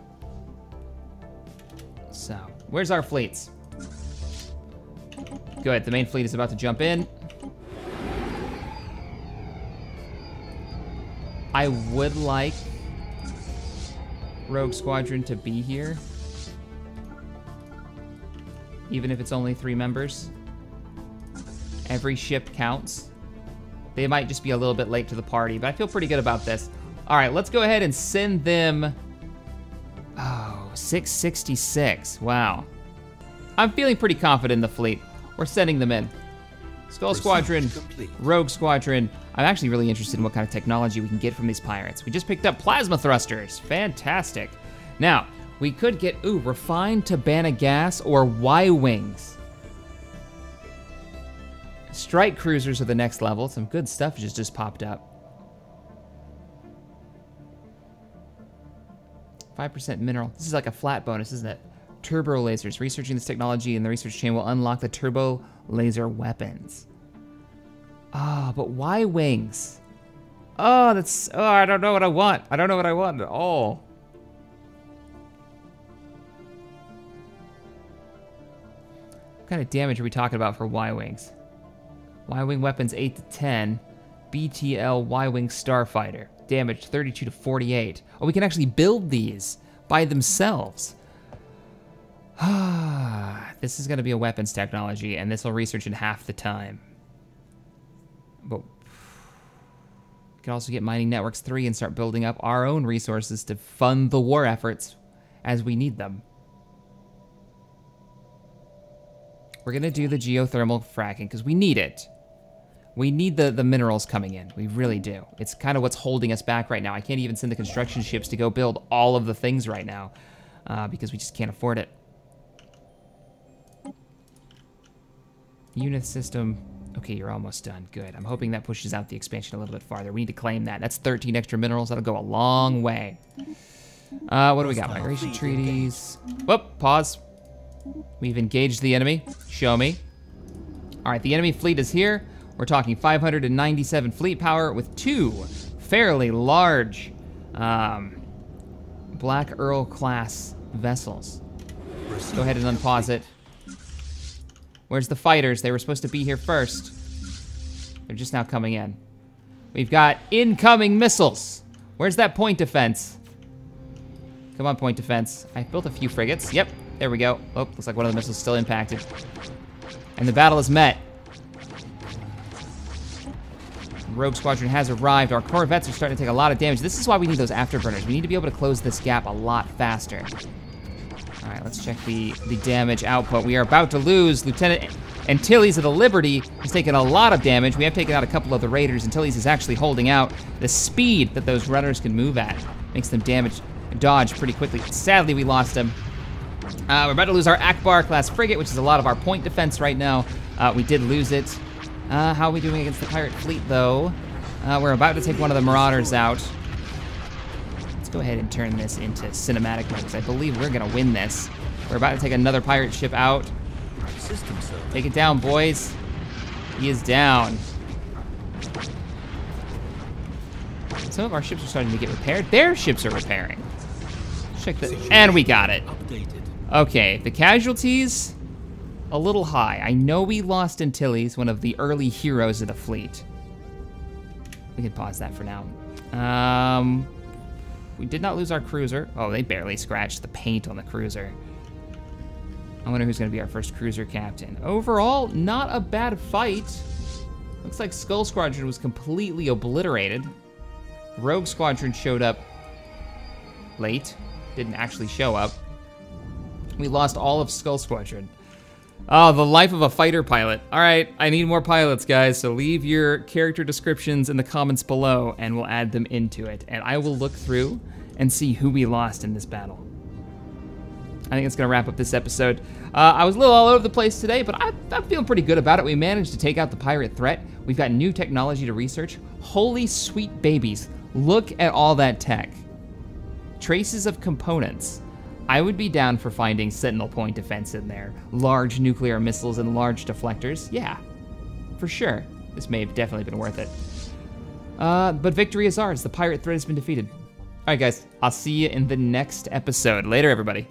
Speaker 2: Where's our fleets? Good, the main fleet is about to jump in. I would like Rogue Squadron to be here. Even if it's only three members. Every ship counts. They might just be a little bit late to the party, but I feel pretty good about this. All right, let's go ahead and send them. Oh, 666. Wow. I'm feeling pretty confident in the fleet. We're sending them in. Skull
Speaker 1: Proceed
Speaker 2: Squadron,
Speaker 1: complete.
Speaker 2: Rogue Squadron. I'm actually really interested in what kind of technology we can get from these pirates. We just picked up plasma thrusters. Fantastic. Now, we could get, ooh, refined Tibanna gas or Y-Wings. Strike cruisers are the next level. Some good stuff just, just popped up. 5% mineral. This is like a flat bonus, isn't it? Turbo lasers. Researching this technology in the research chain will unlock the turbo laser weapons. Ah, but Y-Wings? Oh, that's. Oh, I don't know what I want. I don't know what I want at all. What kind of damage are we talking about for Y Wings? Y Wing weapons 8 to 10. BTL Y Wing Starfighter. Damage 32 to 48. Oh, we can actually build these by themselves. this is going to be a weapons technology, and this will research in half the time. But we can also get Mining Networks 3 and start building up our own resources to fund the war efforts as we need them. We're going to do the geothermal fracking because we need it. We need the, the minerals coming in. We really do. It's kind of what's holding us back right now. I can't even send the construction ships to go build all of the things right now uh, because we just can't afford it. Unith system. Okay, you're almost done. Good. I'm hoping that pushes out the expansion a little bit farther. We need to claim that. That's 13 extra minerals. That'll go a long way. Uh, what do we got? Migration treaties. Whoop, pause. We've engaged the enemy. Show me. All right, the enemy fleet is here. We're talking 597 fleet power with two fairly large um, Black Earl class vessels. Go ahead and unpause it. Where's the fighters? They were supposed to be here first. They're just now coming in. We've got incoming missiles. Where's that point defense? Come on, point defense. I built a few frigates. Yep, there we go. Oh, looks like one of the missiles is still impacted. And the battle is met. Rogue Squadron has arrived. Our corvettes are starting to take a lot of damage. This is why we need those afterburners. We need to be able to close this gap a lot faster. All right, let's check the, the damage output. We are about to lose Lieutenant Antilles of the Liberty He's taken a lot of damage. We have taken out a couple of the Raiders. Antilles is actually holding out. The speed that those runners can move at makes them damage, dodge pretty quickly. Sadly, we lost him. Uh, we're about to lose our Ackbar class frigate, which is a lot of our point defense right now. Uh, we did lose it. Uh, how are we doing against the pirate fleet, though? Uh, we're about to take one of the Marauders out. Let's go ahead and turn this into cinematic mode, because I believe we're going to win this. We're about to take another pirate ship out. Take it down, boys. He is down. Some of our ships are starting to get repaired. Their ships are repairing. Check that. And we got it. Okay, the casualties, a little high. I know we lost Antilles, one of the early heroes of the fleet. We can pause that for now. Um, we did not lose our cruiser. Oh, they barely scratched the paint on the cruiser. I wonder who's gonna be our first cruiser captain. Overall, not a bad fight. Looks like Skull Squadron was completely obliterated. Rogue Squadron showed up late, didn't actually show up. We lost all of Skull Squadron. Oh, the life of a fighter pilot. All right, I need more pilots, guys, so leave your character descriptions in the comments below and we'll add them into it. And I will look through and see who we lost in this battle. I think it's gonna wrap up this episode. Uh, I was a little all over the place today, but I, I'm feeling pretty good about it. We managed to take out the pirate threat. We've got new technology to research. Holy sweet babies, look at all that tech. Traces of components. I would be down for finding Sentinel Point defense in there. Large nuclear missiles and large deflectors. Yeah, for sure. This may have definitely been worth it. Uh, but victory is ours. The pirate threat has been defeated. All right, guys. I'll see you in the next episode. Later, everybody.